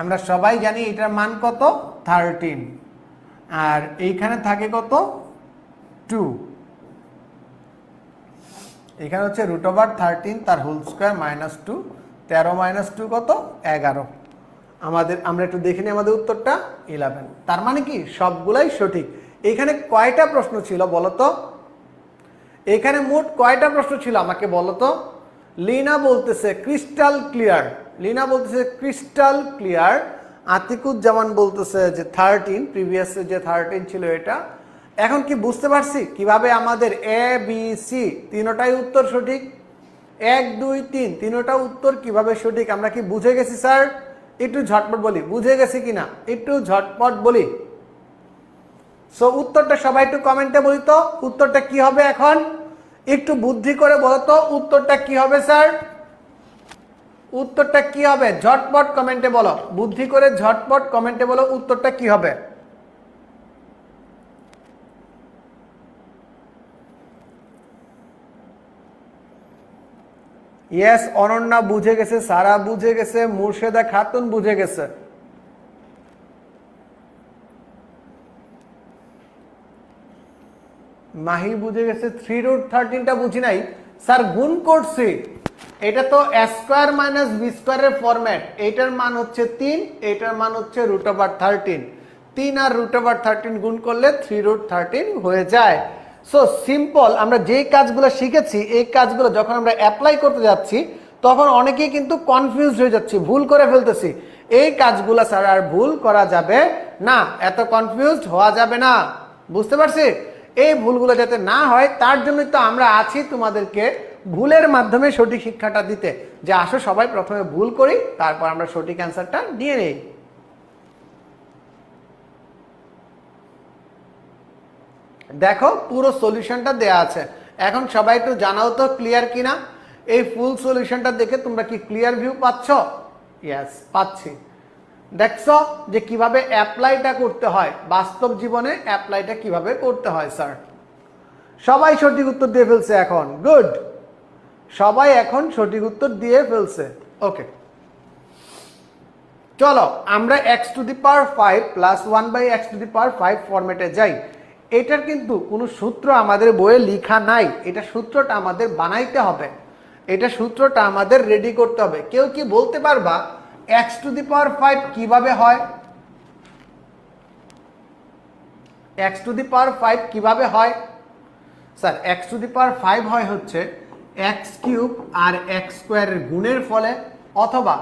আমরা সবাই জানি এটার মান কত? থার্টিন আর এইখানে থাকে কত? টু এখানে হচ্ছে রুট ওভার থার্টিন তার হোল স্কোয়ার মাইনাস টু তেরো মাইনাস টু কত? এগারো। আমাদের, আমরা একটু দেখে নিই আমাদের উত্তরটা? ইলেভেন তার মানে কি? সবগুলাই সঠিক। এখানে কয়টা প্রশ্ন ছিল বলতো? এখানে মোট কয়টা প্রশ্ন ছিল আমাকে বলতো? লিনা বলতেছে ক্রিস্টাল ক্লিয়ার লিনা বলতেছে ক্রিস্টাল ক্লিয়ার আতিকুজ্জামান বলতেছে যে থার্টিন প্রিভিয়াস যে থার্টিন ছিল এটা। এখন কি বুঝতে পারছি? কীভাবে আমাদের এ বি সি তিনোটাই উত্তর সঠিক? এক, দুই, তিন, তিনোটা উত্তর কীভাবে সঠিক? আমরা কি বুঝে গেছি, স্যার? একটু ঝটপট বলি। বুঝে গেছি কিনা? একটু ঝটপট বলি। সো উত্তরটা সবাই একটু কমেন্টে বলি তো, উত্তরটা কি হবে এখন? একটু বুদ্ধি করে বলতো উত্তরটা কি হবে স্যার উত্তরটা কি হবে? ঝটপট কমেন্টে বলো। বুদ্ধি করে ঝটপট কমেন্টে বলো, উত্তরটা কি হবে? ইয়েস অনন্যা বুঝে গেছে, সারা বুঝে গেছে, মুর্শেদা খাতুন বুঝে গেছে। মাহি বুঝে গেছে থ্রি রুট থার্টিনটা বুঝি নাই। স্যার, গুণ করছি। এটা তো স্কোয়ার মাইনাস বি স্কোয়ারের ফরম্যাট এইটার মান হচ্ছে তিন এটার মান হচ্ছে রুট ওভার থার্টিন তিন আর রুট ওভার থার্টিন গুণ করলে থ্রি রুট থার্টিন হয়ে যায়। সো সিম্পল আমরা যেই কাজগুলো শিখেছি, এই কাজগুলো যখন আমরা অ্যাপ্লাই করতে যাচ্ছি, তখন অনেকেই কিন্তু কনফিউজ হয়ে যাচ্ছি, ভুল করে ফেলতেছি। এই কাজগুলো, স্যার, আর ভুল করা যাবে না। এত কনফিউজড হওয়া যাবে না। বুঝতে পারছি? এই ভুলগুলো যাতে না হয়, তার জন্যই তো আমরা আছি তোমাদেরকে ভুলের মাধ্যমে সঠিক শিক্ষাটা দিতে। যে আসো সবাই প্রথমে ভুল করি, তারপর আমরা সঠিক অ্যান্সারটা নিয়ে নেই। দেখো, পুরো সলিউশনটা দেয়া আছে। এখন সবাই একটু জানাও তো ক্লিয়ার কিনা? এই ফুল সলিউশনটা দেখে তোমরা কি ক্লিয়ার ভিউ পাচ্ছ? ইয়েস পাচ্ছি। দেখছ যে কীভাবে অ্যাপ্লাইটা করতে হয়? বাস্তব জীবনে অ্যাপ্লাইটা কীভাবে করতে হয়, স্যার? সবাই সঠিক উত্তর দিয়ে ফেলছে এখন। গুড। সবাই এখন সঠিক উত্তর দিয়ে ফেলছে। ওকে। চলো, আমরা x to the power five plus one by x to the power five ফরম্যাটে যাই। এটার কিন্তু কোনো সূত্র আমাদের বইয়ে লিখা নাই। এটা সূত্রটা আমাদের বানাইতে হবে। এটা সূত্রটা আমাদের রেডি করতে হবে। কেউ কি বলতে পারবা x to the power five কীভাবে হয়? X to the power five কীভাবে হয়? Sir x to the power five হয় হচ্ছে এক্স কিউব আর এক্স স্কোয়ারের গুণের ফলে অথবা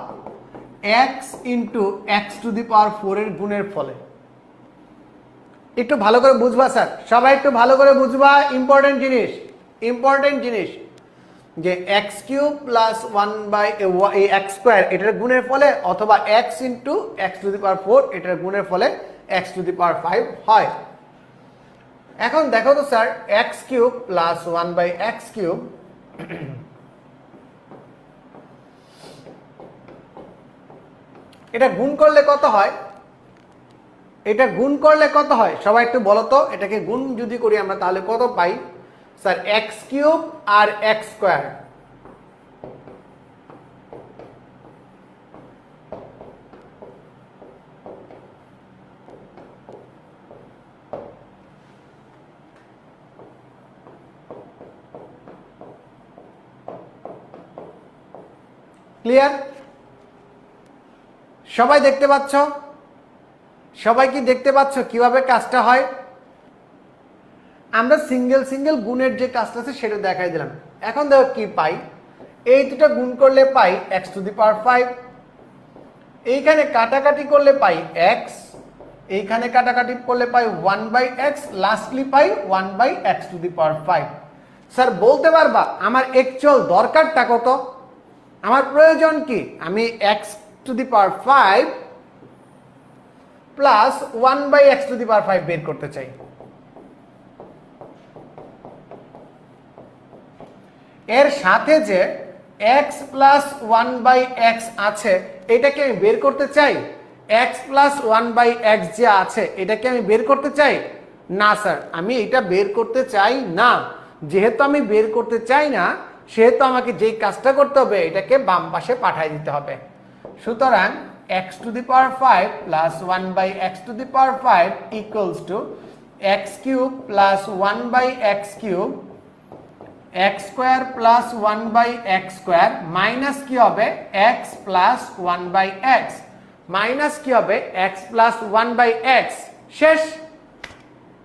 x into x to the power ফোরের গুণের ফলে। একটু ভালো করে বুঝবা স্যার সবাই একটু ভালো করে বুঝবা? ইম্পর্টেন্ট জিনিস ইম্পর্টেন্ট জিনিস। যে x cube plus one by এই এক্স স্কোয়ার, এটার গুণের ফলে অথবা x into x to the power four, এটার গুণের ফলে x to the power five হয়। এখন দেখো তো sir x cube plus one by x cube, এটা গুণ করলে কত হয়? এটা গুণ করলে কত হয়? সবাই একটু বলো তো, এটাকে গুণ যদি করি আমরা তাহলে কত পাই? স্যার এক্স কিউব আর এক্স স্কোয়ার। ক্লিয়ার? সবাই দেখতে পাচ্ছ? সবাই কি দেখতে পাচ্ছ কীভাবে কাজটা হয়? আমরা সিঙ্গেল সিঙ্গেল গুণের যে কাজটা আছে সেটা দেখাই দিলাম। এখন দেখো কি পাই? এই দুটা গুণ করলে পাই x to the power five এইখানে কাটাকাটি করলে পাই এক্স এইখানে কাটাকাটি করলে পাই one by x lastly pi one by x to the power five sir, বলতে পারবা, আমার একচুয়াল দরকারটা কত? আমার প্রয়োজন কি? আমি x to the power five plus one by x to the power five বের করতে চাই। এর সাথে যে x plus one by x আছে, এটাকে আমি বের করতে চাই। X plus one by x যে আছে, এটাকে আমি বের করতে চাই? না, স্যার, আমি এটা বের করতে চাই না। যেহেতু আমি বের করতে চাই না, সেহেতু আমাকে যেই কাজটা করতে হবে, এটাকে বাম পাশে পাঠিয়ে দিতে হবে। সুতরাং x to the power 5 plus 1 by x to the power 5 equals to x cube plus 1 by x cube x square plus 1 by x square, minus কি হবে? x plus 1 by x. Minus কি হবে? x plus 1 by x. শেষ।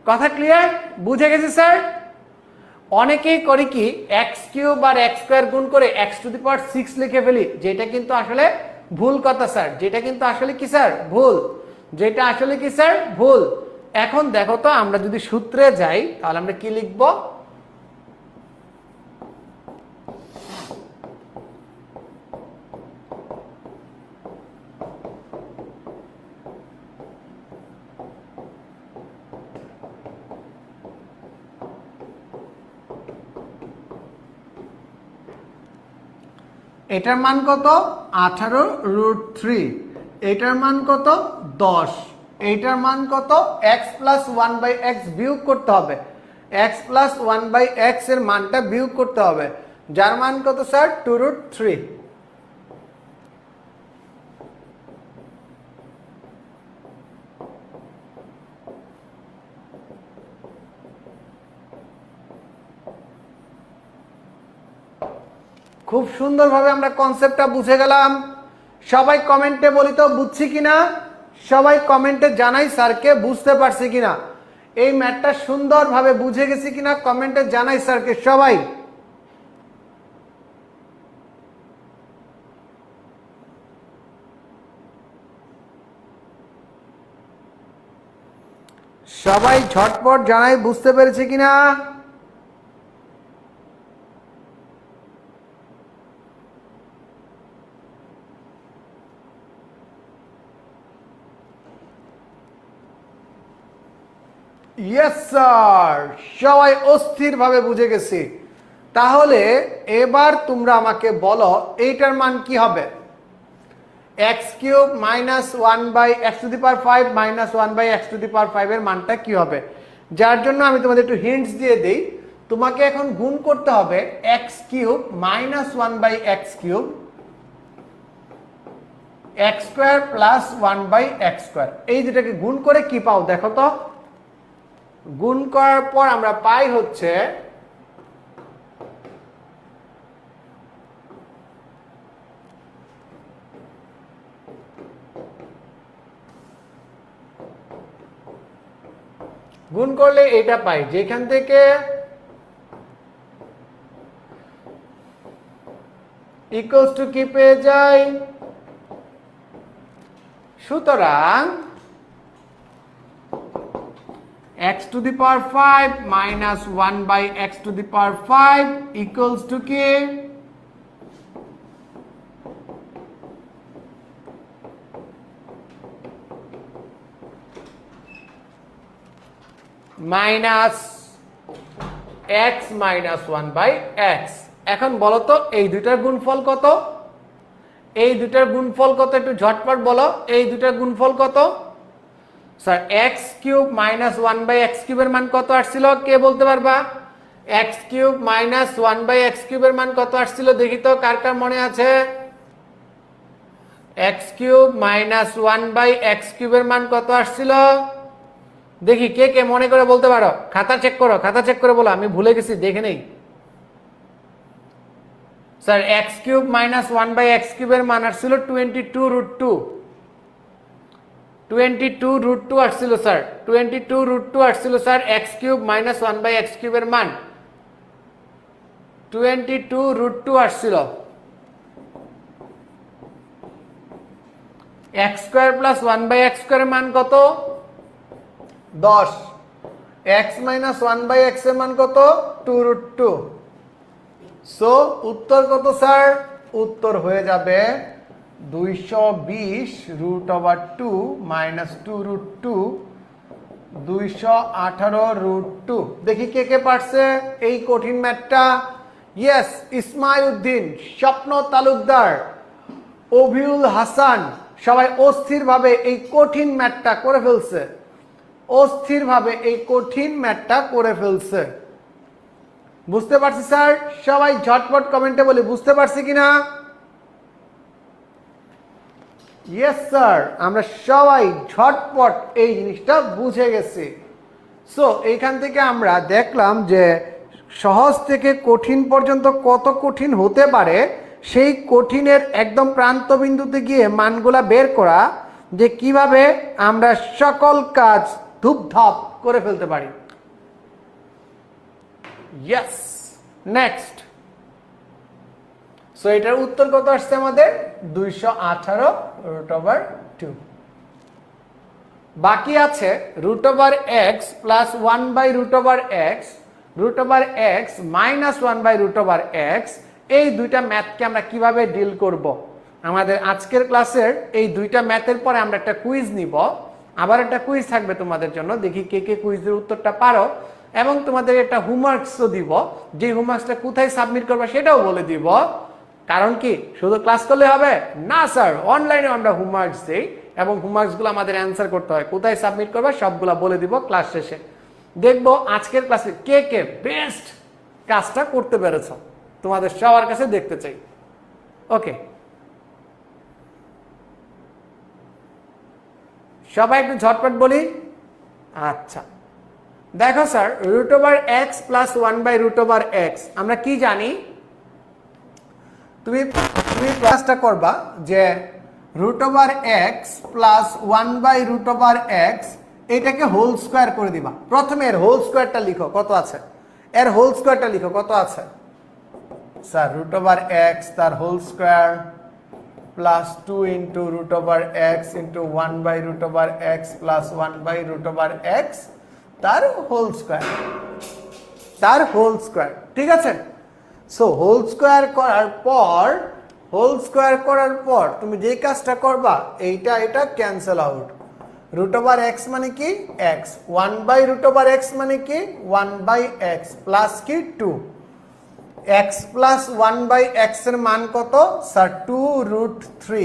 কথা clear বুঝে গেছি sir অনেকেই করি কি এক্স কিউব আর এক্স স্কোয়ার গুণ করে x to the power six লিখে ফেলি, যেটা কিন্তু আসলে ভুল কথা স্যার যেটা কিন্তু আসলে কি স্যার ভুল। যেটা আসলে কি স্যার ভুল। এখন দেখো তো, আমরা যদি সূত্রে যাই, তাহলে আমরা কি লিখব? এটার মান কত? আঠারো রুট থ্রি এটার মান কত? দশ। এইটার মান কত? X plus one by x বিয়োগ করতে হবে। এক্স প্লাস ওয়ান বাই এক্সের মানটা বিয়োগ করতে হবে। যার মান কত স্যার টু রুট থ্রি খুব সুন্দরভাবে আমরা কনসেপ্টটা বুঝে গেলাম। সবাই কমেন্টে বলি তো, বুঝছি কিনা? সবাই কমেন্টে জানাই, স্যারকে বুঝতে পারছি কিনা? এই ম্যাথটা সুন্দরভাবে বুঝে গেছি কিনা? কমেন্টে জানাই স্যারকে সবাই। সবাই ঝটপট জানাই, বুঝতে পেরেছে কিনা? ইয়েস স্যার সবাই অস্থিরভাবে বুঝে গেছি। তাহলে এবার তোমরা আমাকে বলো, এইটার মান কি হবে? X cube minus one by x to the power five minus one by x to the power five এর মানটা কি হবে? যার জন্য আমি তোমাদের একটু হিন্টস দিয়ে দিই। তোমাকে এখন গুণ করতে হবে x cube minus one by x cube x square plus one by x square এই দুটাকে গুণ করে কি পাও দেখো তো? গুণ করার পর আমরা পাই হচ্ছে গুণ করলে এটা পাই। যেখান থেকে ইকুয়ালস টু কি পেয়ে যাই সুতরাং x to the power 5 minus 1 by x to the power 5 equals to k. Minus x minus one by x এখন বলো তো, এই দুইটার গুণফল কত? এই দুইটার গুণফল কত? একটু ঝটপট বলো, এই দুইটার গুণফল কত? Sir x cube minus one by x কিউবের মান কত আসছিল? কে বলতে পারবা? X cube minus one by x কিউবের মান কত আসছিল? দেখি তো, কার কার মনে আছে? X cube minus one by x কিউবের মান কত আসছিল? দেখি, কে কে মনে করে বলতে পারো? খাতা চেক করো, খাতা চেক করে বলো, আমি ভুলে গেছি, দেখে নেই। Sir x cube minus one by x কিউবের মান আসছিল twenty two root two twenty two root two আসছিল sir twenty two root two আসছিল sir x cube minus one by x কিউবের মান। টোয়েন্টি টু রুট টু আসছিল x square plus one by x স্কোয়ারের মান কত? দশ। এক্স মাইনাস ওয়ান বাই এক্সের মান কত? টু রুট টু সো উত্তর কত স্যার উত্তর হয়ে যাবে দুইশো বিশ root over two minus two root two দুইশো আঠারো রুট টু দেখি কে কে পারছে এই কঠিন ম্যাথটা? ইয়েস ইসমাইউদ্দিন স্বপ্ন তালুকদার, অভিউল হাসান, সবাই অস্থিরভাবে এই কঠিন ম্যাথটা করে ফেলছে। অস্থিরভাবে এই কঠিন ম্যাথটা করে ফেলছে। বুঝতে পারছি স্যার? সবাই ঝটপট কমেন্টে বলি, বুঝতে পারছি কিনা? ইয়েস স্যার আমরা সবাই ঝটপট এই জিনিসটা বুঝে গেছি। সো এইখান থেকে আমরা দেখলাম যে সহজ থেকে কঠিন পর্যন্ত কত কঠিন হতে পারে, সেই কঠিনের একদম প্রান্তবিন্দুতে গিয়ে মানগুলা বের করা, যে কীভাবে আমরা সকল কাজ ধূপধাপ করে ফেলতে পারি। ইয়েস নেক্সট সো এটার উত্তর কত আসছে আমাদের? দুইশো আঠারো রুট ওভার টু বাকি আছে root over x plus one by root over x root over x minus one by root over x এই দুইটা ম্যাথকে আমরা কীভাবে ডিল করব? আমাদের আজকের ক্লাসের এই দুইটা ম্যাথের পরে আমরা একটা কুইজ নিব। আবার একটা কুইজ থাকবে তোমাদের জন্য। দেখি কে কে কুইজের উত্তরটা পারো। এবং তোমাদের একটা হোমওয়ার্কসও দিব। যে হোমওয়ার্কসটা কোথায় সাবমিট করবে সেটাও বলে দিব। কারণ কি? শুধু ক্লাস করলে হবে? না স্যার অনলাইনে আমরা হোমওয়ার্কস দিই এবং হোমওয়ার্কসগুলো আমাদের অ্যান্সার করতে হয়। কোথায় সাবমিট করবে? সবগুলো বলে দিব ক্লাস শেষে। দেখব আজকের ক্লাসে কে কে বেস্ট কাজটা করতে পেরেছ। তোমাদের সবার কাছে দেখতে চাই। ওকে সবাই একটু ঝটপট বলি? আচ্ছা। দেখো sir root over x plus one by root over x আমরা কি জানি? তুমি তুমি ক্লাসটা করবা যে root over x plus one by root over x এটাকে হোল স্কোয়ার করে দিবা। প্রথমে এর হোল স্কোয়ারটা লিখো, কত আছে? এর হোল স্কোয়ারটা লিখো, কত আছে? স্যার রুট ওভার এক্স তার whole square plus two into root over x into one by root over x plus one by root over x তার হোল স্কোয়ার তার হোল স্কোয়ার ঠিক আছে? সো হোল স্কোয়ার করার পর whole square করার পর তুমি যে কাজটা করবা, এইটা, এটা cancel out root over x মানে কি? X one by root over x মানে কি? ওয়ান বাই এক্স প্লাস কি? Two x plus one by এক্সের মান কত? Sir two root three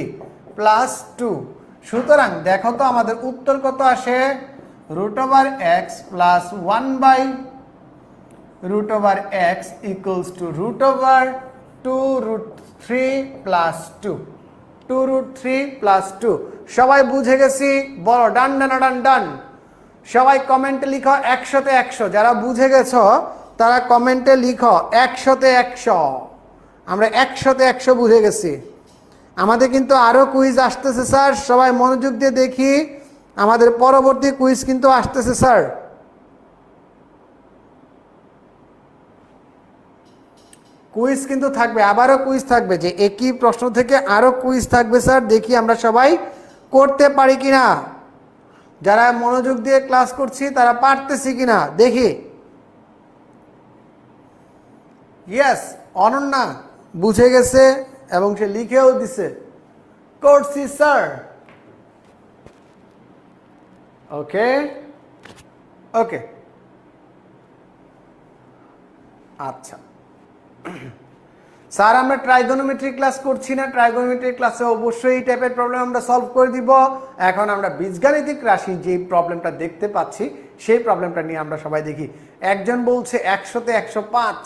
plus two সুতরাং দেখো তো আমাদের উত্তর কত আসে? Root over x plus one by root over x equals to root over 2 root 3 plus 2 2 root 3 plus 2 সবাই বুঝে গেছি? বলো ডান ডান ডান ডান সবাই কমেন্টে লিখো একশোতে একশো। যারা বুঝে গেছো, তারা কমেন্টে লিখো একশোতে একশো। আমরা একশোতে একশো বুঝে গেছি। আমাদের কিন্তু আরও কুইজ আসতেছে, স্যার। সবাই মনোযোগ দিয়ে দেখি। আমাদের পরবর্তী কুইজ কিন্তু আসতেছে, স্যার। কুইজ কিন্তু থাকবে, আবারও কুইজ থাকবে, যে একই প্রশ্ন থেকে আরও কুইজ থাকবে স্যার দেখি আমরা সবাই করতে পারি কিনা। যারা মনোযোগ দিয়ে ক্লাস করছি, তারা পারতেছি কিনা, দেখি। ইয়েস অনন্যা বুঝে গেছে এবং সে লিখেও দিছে। করছি স্যার ওকে ওকে আচ্ছা। <coughs> স্যার, আমরা ট্রাইগোনোমেট্রি ক্লাস করছি না। ট্রাইগোনোমেট্রি ক্লাসে অবশ্যই এই টাইপের প্রবলেম আমরা সলভ করে দিব। এখন আমরা বীজগাণিতিক রাশি যে প্রবলেমটা দেখতে পাচ্ছি, সেই প্রবলেমটা নিয়ে আমরা সবাই দেখি। একজন বলছে একশোতে একশো পাঁচ।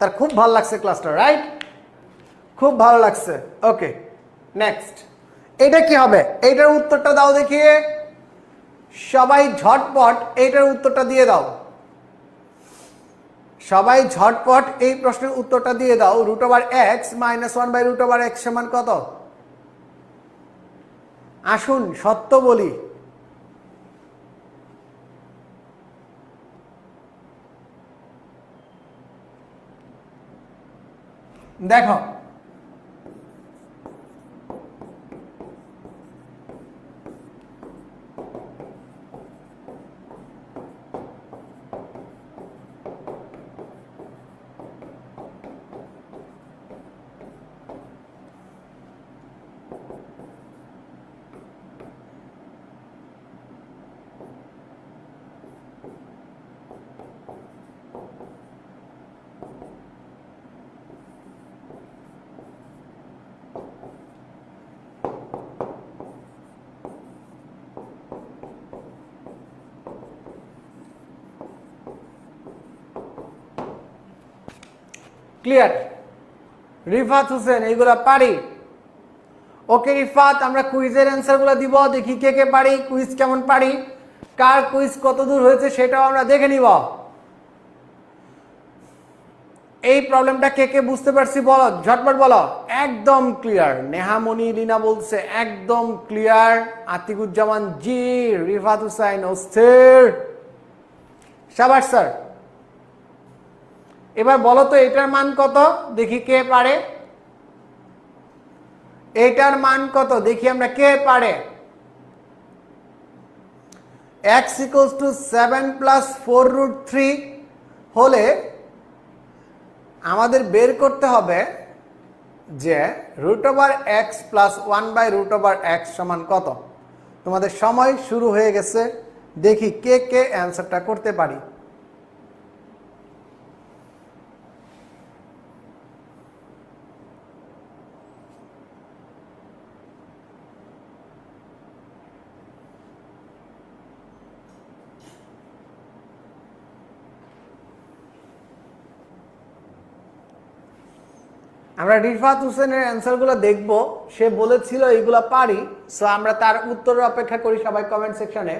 তার খুব ভালো লাগছে ক্লাসটা রাইট খুব ভালো লাগছে। ওকে নেক্সট এটা কি হবে? এইটার উত্তরটা দাও দেখিয়ে সবাই ঝটপট এইটার উত্তরটা দিয়ে দাও। সবাই ঝটপট এই প্রশ্নের উত্তরটা দিয়ে দাও। Root over x minus one by root over x সমান কত? আসুন, সত্য বলি। দেখো ক্লিয়ার রিফাত হোসেন, এইগুলা পারি। ওকে রিফাত, আমরা কুইজের অ্যান্সারগুলো দিব, দেখি কে কে পারি, কুইজ কেমন পারি, কার কুইজ কত দূর হয়েছে সেটাও আমরা দেখে নিব। এই প্রবলেমটা কে কে বুঝতে পারছি বলো, ঝটপট বলো। একদম ক্লিয়ার নেহামণি লীনা বলছে, একদম ক্লিয়ার আতিকুজ্জামান জি, রিফাত হুসাইন, অস্থির। সাবাস স্যার এবার বলো তো, এটার মান কত? দেখি কে পারে। এটার মান কত? দেখি আমরা কে পারে। X equals to seven plus four root three হলে আমাদের বের করতে হবে যে root over x plus one by root over x সমান কত? তোমাদের সময় শুরু হয়ে গেছে। দেখি কে কে অ্যান্সারটা করতে পারি। আমরা রিফাত হোসেনের অ্যান্সারগুলো দেখব। সে বলেছিল, এইগুলো পারি। সো আমরা তার উত্তরের অপেক্ষা করি সবাই কমেন্ট সেকশনে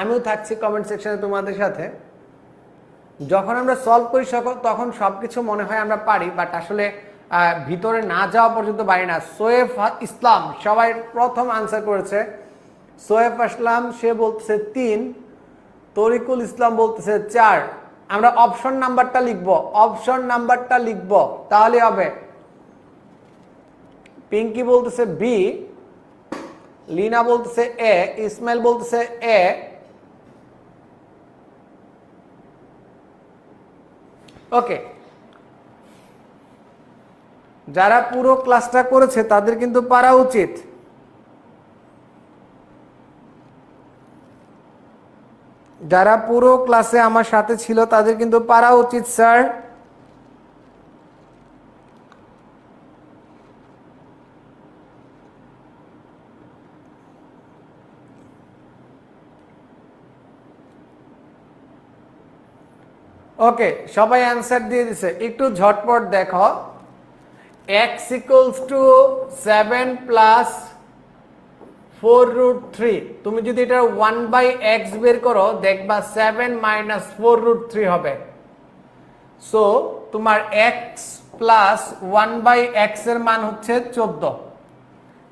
আমিও থাকছি কমেন্ট সেকশনে তোমাদের সাথে। যখন আমরা সলভ করি সকল, তখন সব কিছু মনে হয় আমরা পারি বাট আসলে ভিতরে না যাওয়া পর্যন্ত পারি না। সোয়েফ ইসলাম, সবাই প্রথম আনসার করেছে। সোয়েফ আসলাম, সে বলতেছে তিন। তরিকুল ইসলাম বলতেছে চার। আমরা অপশন নাম্বারটা লিখব অপশন নাম্বারটা লিখব। তাহলে হবে পিঙ্কি বলতেছে বি লিনা বলতেছে এ ইসমাইল বলতেছে এ ওকে যারা পুরো ক্লাসটা করেছে, তাদের কিন্তু পারা উচিত। যারা পুরো ক্লাসে আমার সাথে ছিল, তাদের কিন্তু পারা উচিত, স্যার। ওকে সবাই অ্যান্সার দিয়ে দিছে। একটু ঝটপট দেখো। X equals to seven plus four root three তুমি যদি এটা ওয়ান বাই এক্স বের করো, দেখবা seven minus four root three হবে। সো তোমার এক্স প্লাস ওয়ান বাই এক্সের মান হচ্ছে চোদ্দ।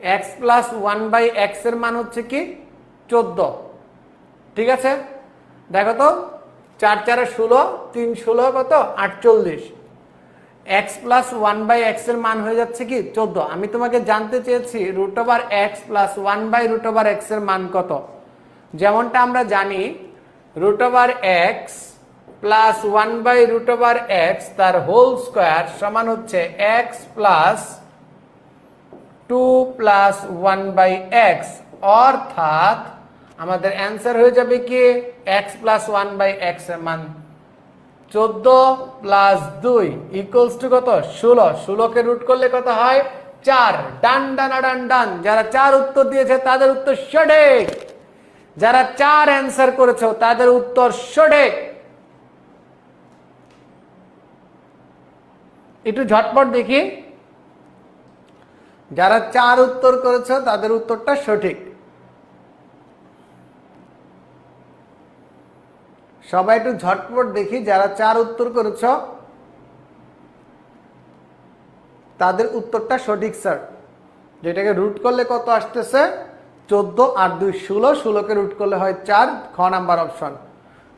এক্স প্লাস ওয়ান বাই এক্সের মান হচ্ছে কি? চোদ্দ। ঠিক আছে? দেখো তো। চার চারে ষোলো, তিন ষোলো কত? আটচল্লিশ। এক্স প্লাস ওয়ান বাই এক্সের মান হয়ে যাচ্ছে কি? চোদ্দ। আমি তোমাকে জানতে চেয়েছি root over x plus one by root over এক্সের মান কত? যেমনটা আমরা জানি root over x plus one by root over x তার হোল স্কোয়ার সমান হচ্ছে x plus two plus one by x অর্থাৎ আমাদের অ্যান্সার হয়ে যাবে কি? এক্স প্লাস ওয়ান বাই এক্সের মান। চোদ্দ প্লাস দুই ইকুয়ালস টু কত? ষোলো। ষোলোকে রুট করলে কত হয়? চার। ডান, ডানা, ডান ডান। যারা চার উত্তর দিয়েছে, তাদের উত্তর সঠিক। যারা চার অ্যান্সার করেছ, তাদের উত্তর সঠিক। একটু ঝটপট দেখি। যারা চার উত্তর করেছ, তাদের উত্তরটা সঠিক। সবাই একটু ঝটপট দেখি যারা চার উত্তর করেছ। তাদের উত্তরটা সঠিক, স্যার। যেটাকে রুট করলে কত আসতেছে? চোদ্দ আর দুই, ষোলো। ষোলোকে রুট করলে হয় চার। খ নাম্বার অপশন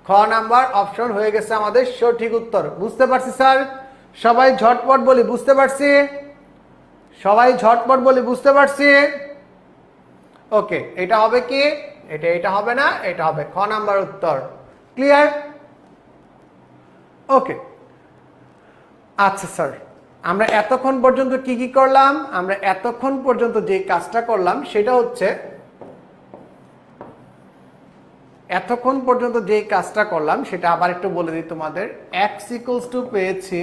খ নাম্বার অপশন হয়ে গেছে আমাদের সঠিক উত্তর। বুঝতে পারছি, স্যার? সবাই ঝটপট বলি, বুঝতে পারছি? সবাই ঝটপট বলি, বুঝতে পারছি? ওকে, এটা হবে কি? এটা এটা হবে না, এটা হবে খ নাম্বার উত্তর। ক্লিয়ার ওকে আচ্ছা স্যার আমরা এতক্ষণ পর্যন্ত কি কি করলাম? আমরা এতক্ষণ পর্যন্ত যে কাজটা করলাম, সেটা হচ্ছে এতক্ষণ পর্যন্ত যে কাজটা করলাম, সেটা আবার একটু বলে দিই তোমাদের। এক্স ইকুয়ালস টু পেয়েছি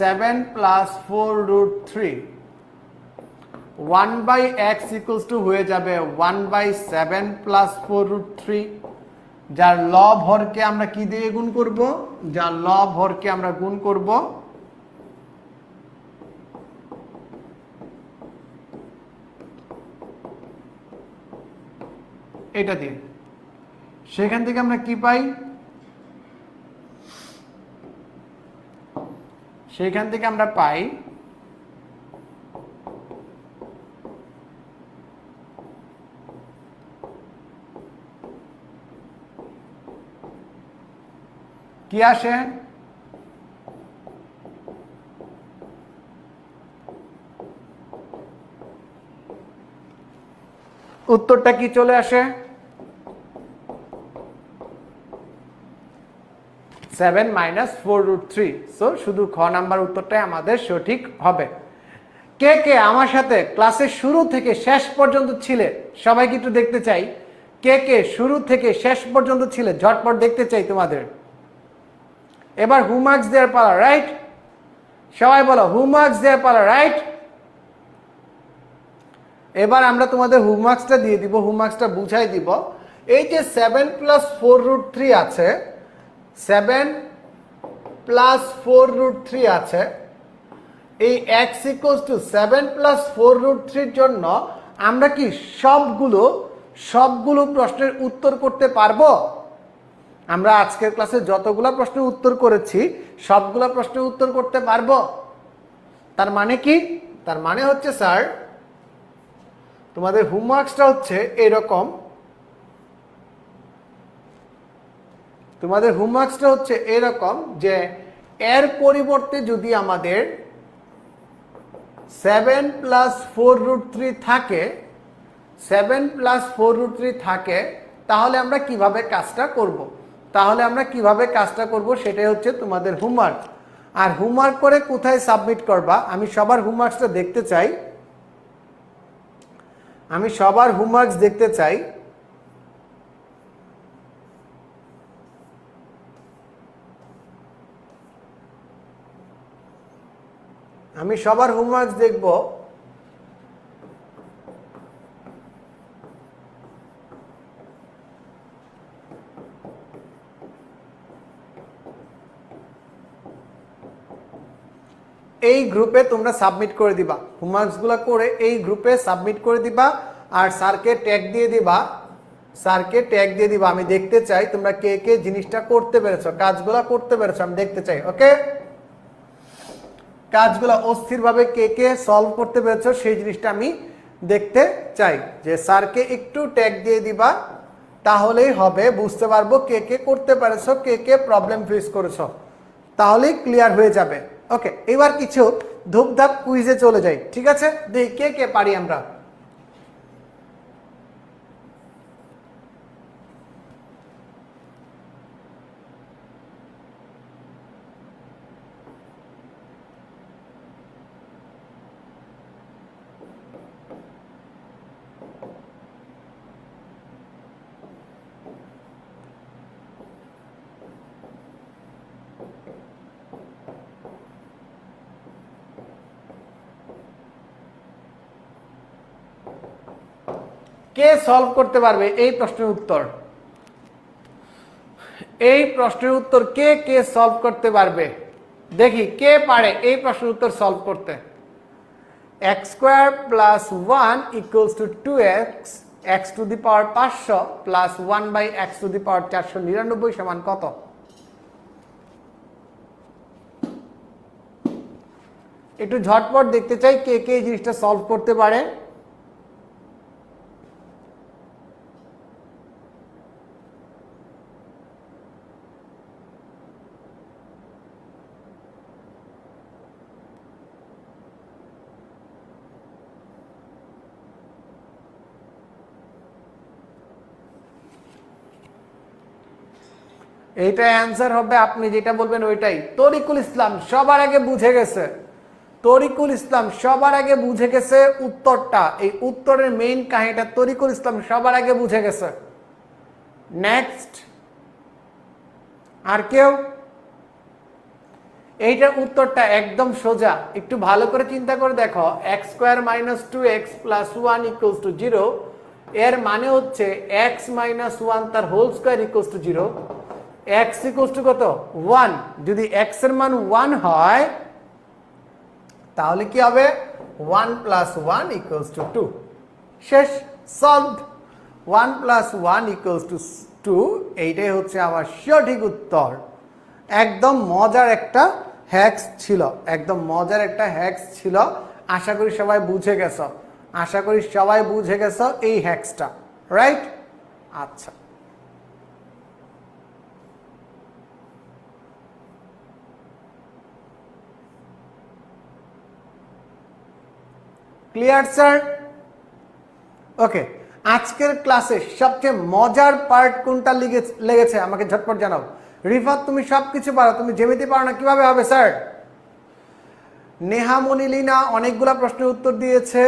seven plus four root three one by x equals to হয়ে যাবে one by seven plus four root three যার ল ভরকে আমরা কি দিয়ে গুণ করব? যার ল ভরকে আমরা গুণ করব? এটা দিয়ে। সেখান থেকে আমরা কি পাই? সেখান থেকে আমরা পাই কি আসে? উত্তরটা কি চলে আসে? Seven minus four root three. So শুধু খ নাম্বার উত্তরটাই আমাদের সঠিক হবে। কে কে আমার সাথে ক্লাসের শুরু থেকে শেষ পর্যন্ত ছিলে? সবাইকে একটু দেখতে চাই। কে কে শুরু থেকে শেষ পর্যন্ত ছিলে? ঝটপট দেখতে চাই তোমাদের। এবার হুমার্কস দেওয়ার পালা রাইট সবাই বলো হুমার্কস দেওয়ার পালা রাইট এবার আমরা তোমাদের হুমার্কসটা দিয়ে দিব হুমার্কসটা বুঝাই দিব। এই যে seven plus four root three আছে seven plus four root three আছে, এই x equals to seven plus four root থ্রির জন্য আমরা কি সবগুলো সবগুলো প্রশ্নের উত্তর করতে পারব? আমরা আজকের ক্লাসে যতগুলো প্রশ্নের উত্তর করেছি, সবগুলো প্রশ্নের উত্তর করতে পারব। তার মানে কি? তার মানে হচ্ছে, স্যার, তোমাদের হোমওয়ার্কসটা হচ্ছে এরকম। তোমাদের হোমওয়ার্কসটা হচ্ছে এরকম যে, এর পরিবর্তে যদি আমাদের seven plus four root three থাকে seven plus four root three থাকে, তাহলে আমরা কীভাবে কাজটা করব। তাহলে আমরা কীভাবে কাজটা করব সেটাই হচ্ছে তোমাদের হোমওয়ার্ক আর হোমওয়ার্ক করে কোথায় সাবমিট করবা? আমি সবার হোমওয়ার্কসটা দেখতে চাই। আমি সবার হোমওয়ার্কস দেখতে চাই। আমি সবার হোমওয়ার্কস দেখব। এই গ্রুপে তোমরা সাবমিট করে দিবা। হোমওয়ার্কসগুলো করে এই গ্রুপে সাবমিট করে দিবা আর স্যারকে ট্যাগ দিয়ে দিবা। স্যারকে ট্যাগ দিয়ে দিবা। আমি দেখতে চাই তোমরা কে কে জিনিসটা করতে পেরেছ, কাজগুলো করতে পেরেছ, আমি দেখতে চাই, ওকে? কাজগুলো অস্থিরভাবে কে কে সলভ করতে পেরেছ, সেই জিনিসটা আমি দেখতে চাই। যে স্যারকে একটু ট্যাগ দিয়ে দিবা, তাহলেই হবে। বুঝতে পারব কে কে করতে পেরেছ, কে কে প্রবলেম ফেস করেছ। তাহলেই ক্লিয়ার হয়ে যাবে। ওকে এবার কিছু ধূপধাপ কুইজে চলে যাই, ঠিক আছে? দেখি কে কে পারি আমরা। কে সলভ করতে পারবে? এই প্রশ্নের উত্তর। এই প্রশ্নের উত্তর কে কে সলভ করতে পারবে? দেখি, কে পারে এই প্রশ্নের উত্তর সলভ করতে? X square plus one equals to two x x to the power পাঁচশো plus one by x to the power চারশো নিরানব্বই সমান কত? একটু ঝটপট দেখতে চাই কে কে এই জিনিসটা সলভ করতে পারে। এইটা অ্যান্সার হবে, আপনি যেটা বলবেন ওইটাই। তরিকুল ইসলাম সবার আগে বুঝে গেছে। তরিকুল ইসলাম সবার আগে বুঝে গেছে উত্তরটা। এই উত্তরের মেইন কাহিনীটা তরিকুল ইসলাম সবার আগে বুঝে গেছে। নেক্সট আর কেউ? এইটার উত্তরটা একদম সোজা। একটু ভালো করে চিন্তা করে দেখো। X square minus two x plus one equals to zero এর মানে হচ্ছে এক্স মাইনাস ওয়ান তার whole square equals to zero x equals to কত? ওয়ান যদি এক্সের মান ওয়ান হয়, তাহলে কি হবে? One plus one equals to two শেষ। Solved one plus one equals to two এইটাই হচ্ছে আমার সঠিক উত্তর। একদম মজার একটা হ্যাক্স ছিল। একদম মজার একটা হ্যাক্স ছিল। আশা করি সবাই বুঝে গেছ। আশা করি সবাই বুঝে গেছ এই হ্যাক্সটা রাইট আচ্ছা। ক্লিয়ার স্যার ওকে আজকের ক্লাসে সবচেয়ে মজার পার্ট কোনটা লিগে- লেগেছে? আমাকে ঝটপট জানাও। রিফাত, তুমি সবকিছু পারো। তুমি যেমিতি পারো না, কীভাবে হবে স্যার নেহা মনিলিনা অনেকগুলা প্রশ্নের উত্তর দিয়েছে।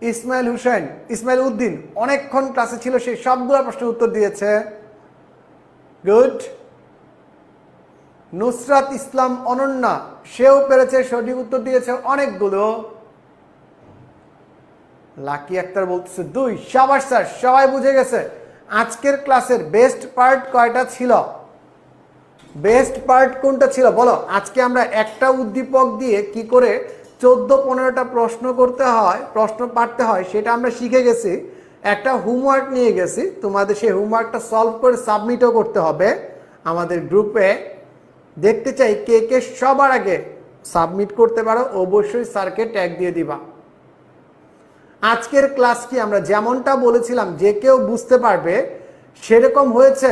ইসমাইল হুসেন, ইসমাইল উদ্দিন, অনেকক্ষণ ক্লাসে ছিল সেই সবগুলা প্রশ্নের উত্তর দিয়েছে। গুড নুসরাত ইসলাম অনন্যা, সেও পেরেছে সঠিক উত্তর দিয়েছে অনেকগুলো। লাকি আক্তার বলতেছে, দুই সবার স্যার, সবাই বুঝে গেছে। আজকের ক্লাসের বেস্ট পার্ট কয়টা ছিল? বেস্ট পার্ট কোনটা ছিল? বলো, আজকে আমরা একটা উদ্দীপক দিয়ে কি করে চোদ্দ, পনেরোটা প্রশ্ন করতে হয়, প্রশ্ন পারতে হয়, সেটা আমরা শিখে গেছি। একটা হোমওয়ার্ক নিয়ে গেছি। তোমাদের সেই হোমওয়ার্কটা সলভ করে সাবমিটও করতে হবে আমাদের গ্রুপে দেখতে চাই কে কে সবার আগে সাবমিট করতে পারো, অবশ্যই স্যারকে ট্যাগ দিয়ে দিবা। আজকের ক্লাস কি আমরা যেমনটা বলেছিলাম, যে কেউ বুঝতে পারবে, সেরকম হয়েছে।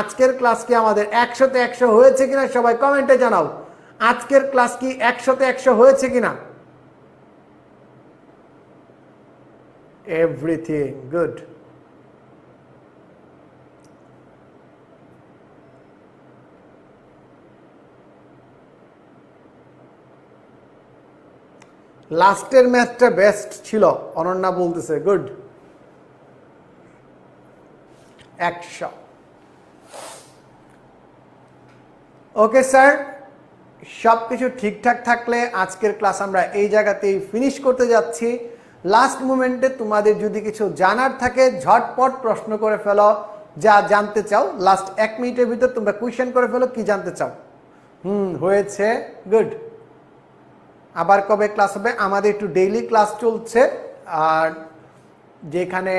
আজকের ক্লাস কি আমাদের একশোতে একশো হয়েছে কিনা সবাই কমেন্টে জানাও। আজকের ক্লাস কি একশোতে একশো হয়েছে কিনা? এভরিথিং গুড লাস্টের ম্যাচটা বেস্ট ছিল, অনন্যা বলতেছে, গুড। একশো ওকে স্যার সব কিছু ঠিকঠাক থাকলে আজকের ক্লাস আমরা এই জায়গাতেই ফিনিশ করতে যাচ্ছি। লাস্ট মোমেন্টে তোমাদের যদি কিছু জানার থাকে, ঝটপট প্রশ্ন করে ফেলো। যা জানতে চাও লাস্ট এক মিনিটের ভিতর তোমরা কোয়েশ্চেন করে ফেলো, কি জানতে চাও। হুম, হয়েছে গুড আবার কবে ক্লাস হবে? আমাদের একটু ডেইলি ক্লাস চলছে, আর যেখানে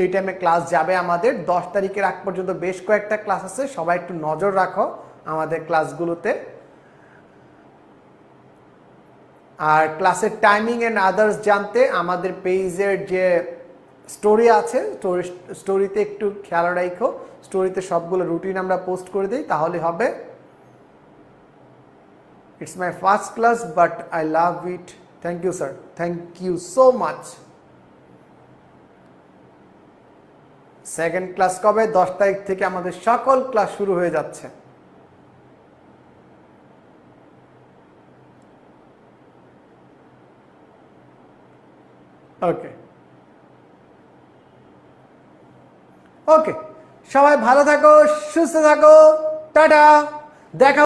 এই টাইমে ক্লাস যাবে আমাদের, দশ তারিখের আগ পর্যন্ত বেশ কয়েকটা ক্লাস আছে, সবাই একটু নজর রাখো আমাদের ক্লাসগুলোতে আর ক্লাসের টাইমিং এন্ড আদার্স জানতে আমাদের পেজের যে স্টোরি আছে স্টোরিতে একটু খেয়াল রাখো স্টোরিতে সবগুলো রুটিন আমরা পোস্ট করে দিই, তাহলে হবে। It's my first class, but I love it. Thank you, sir. Thank you so much. Second class কবে দশ তারিখ থেকে আমাদের সকল ক্লাস শুরু হয়ে যাচ্ছে ওকে ওকে সবাই ভালো থাকো সুস্থ থাকো টাটা দেখা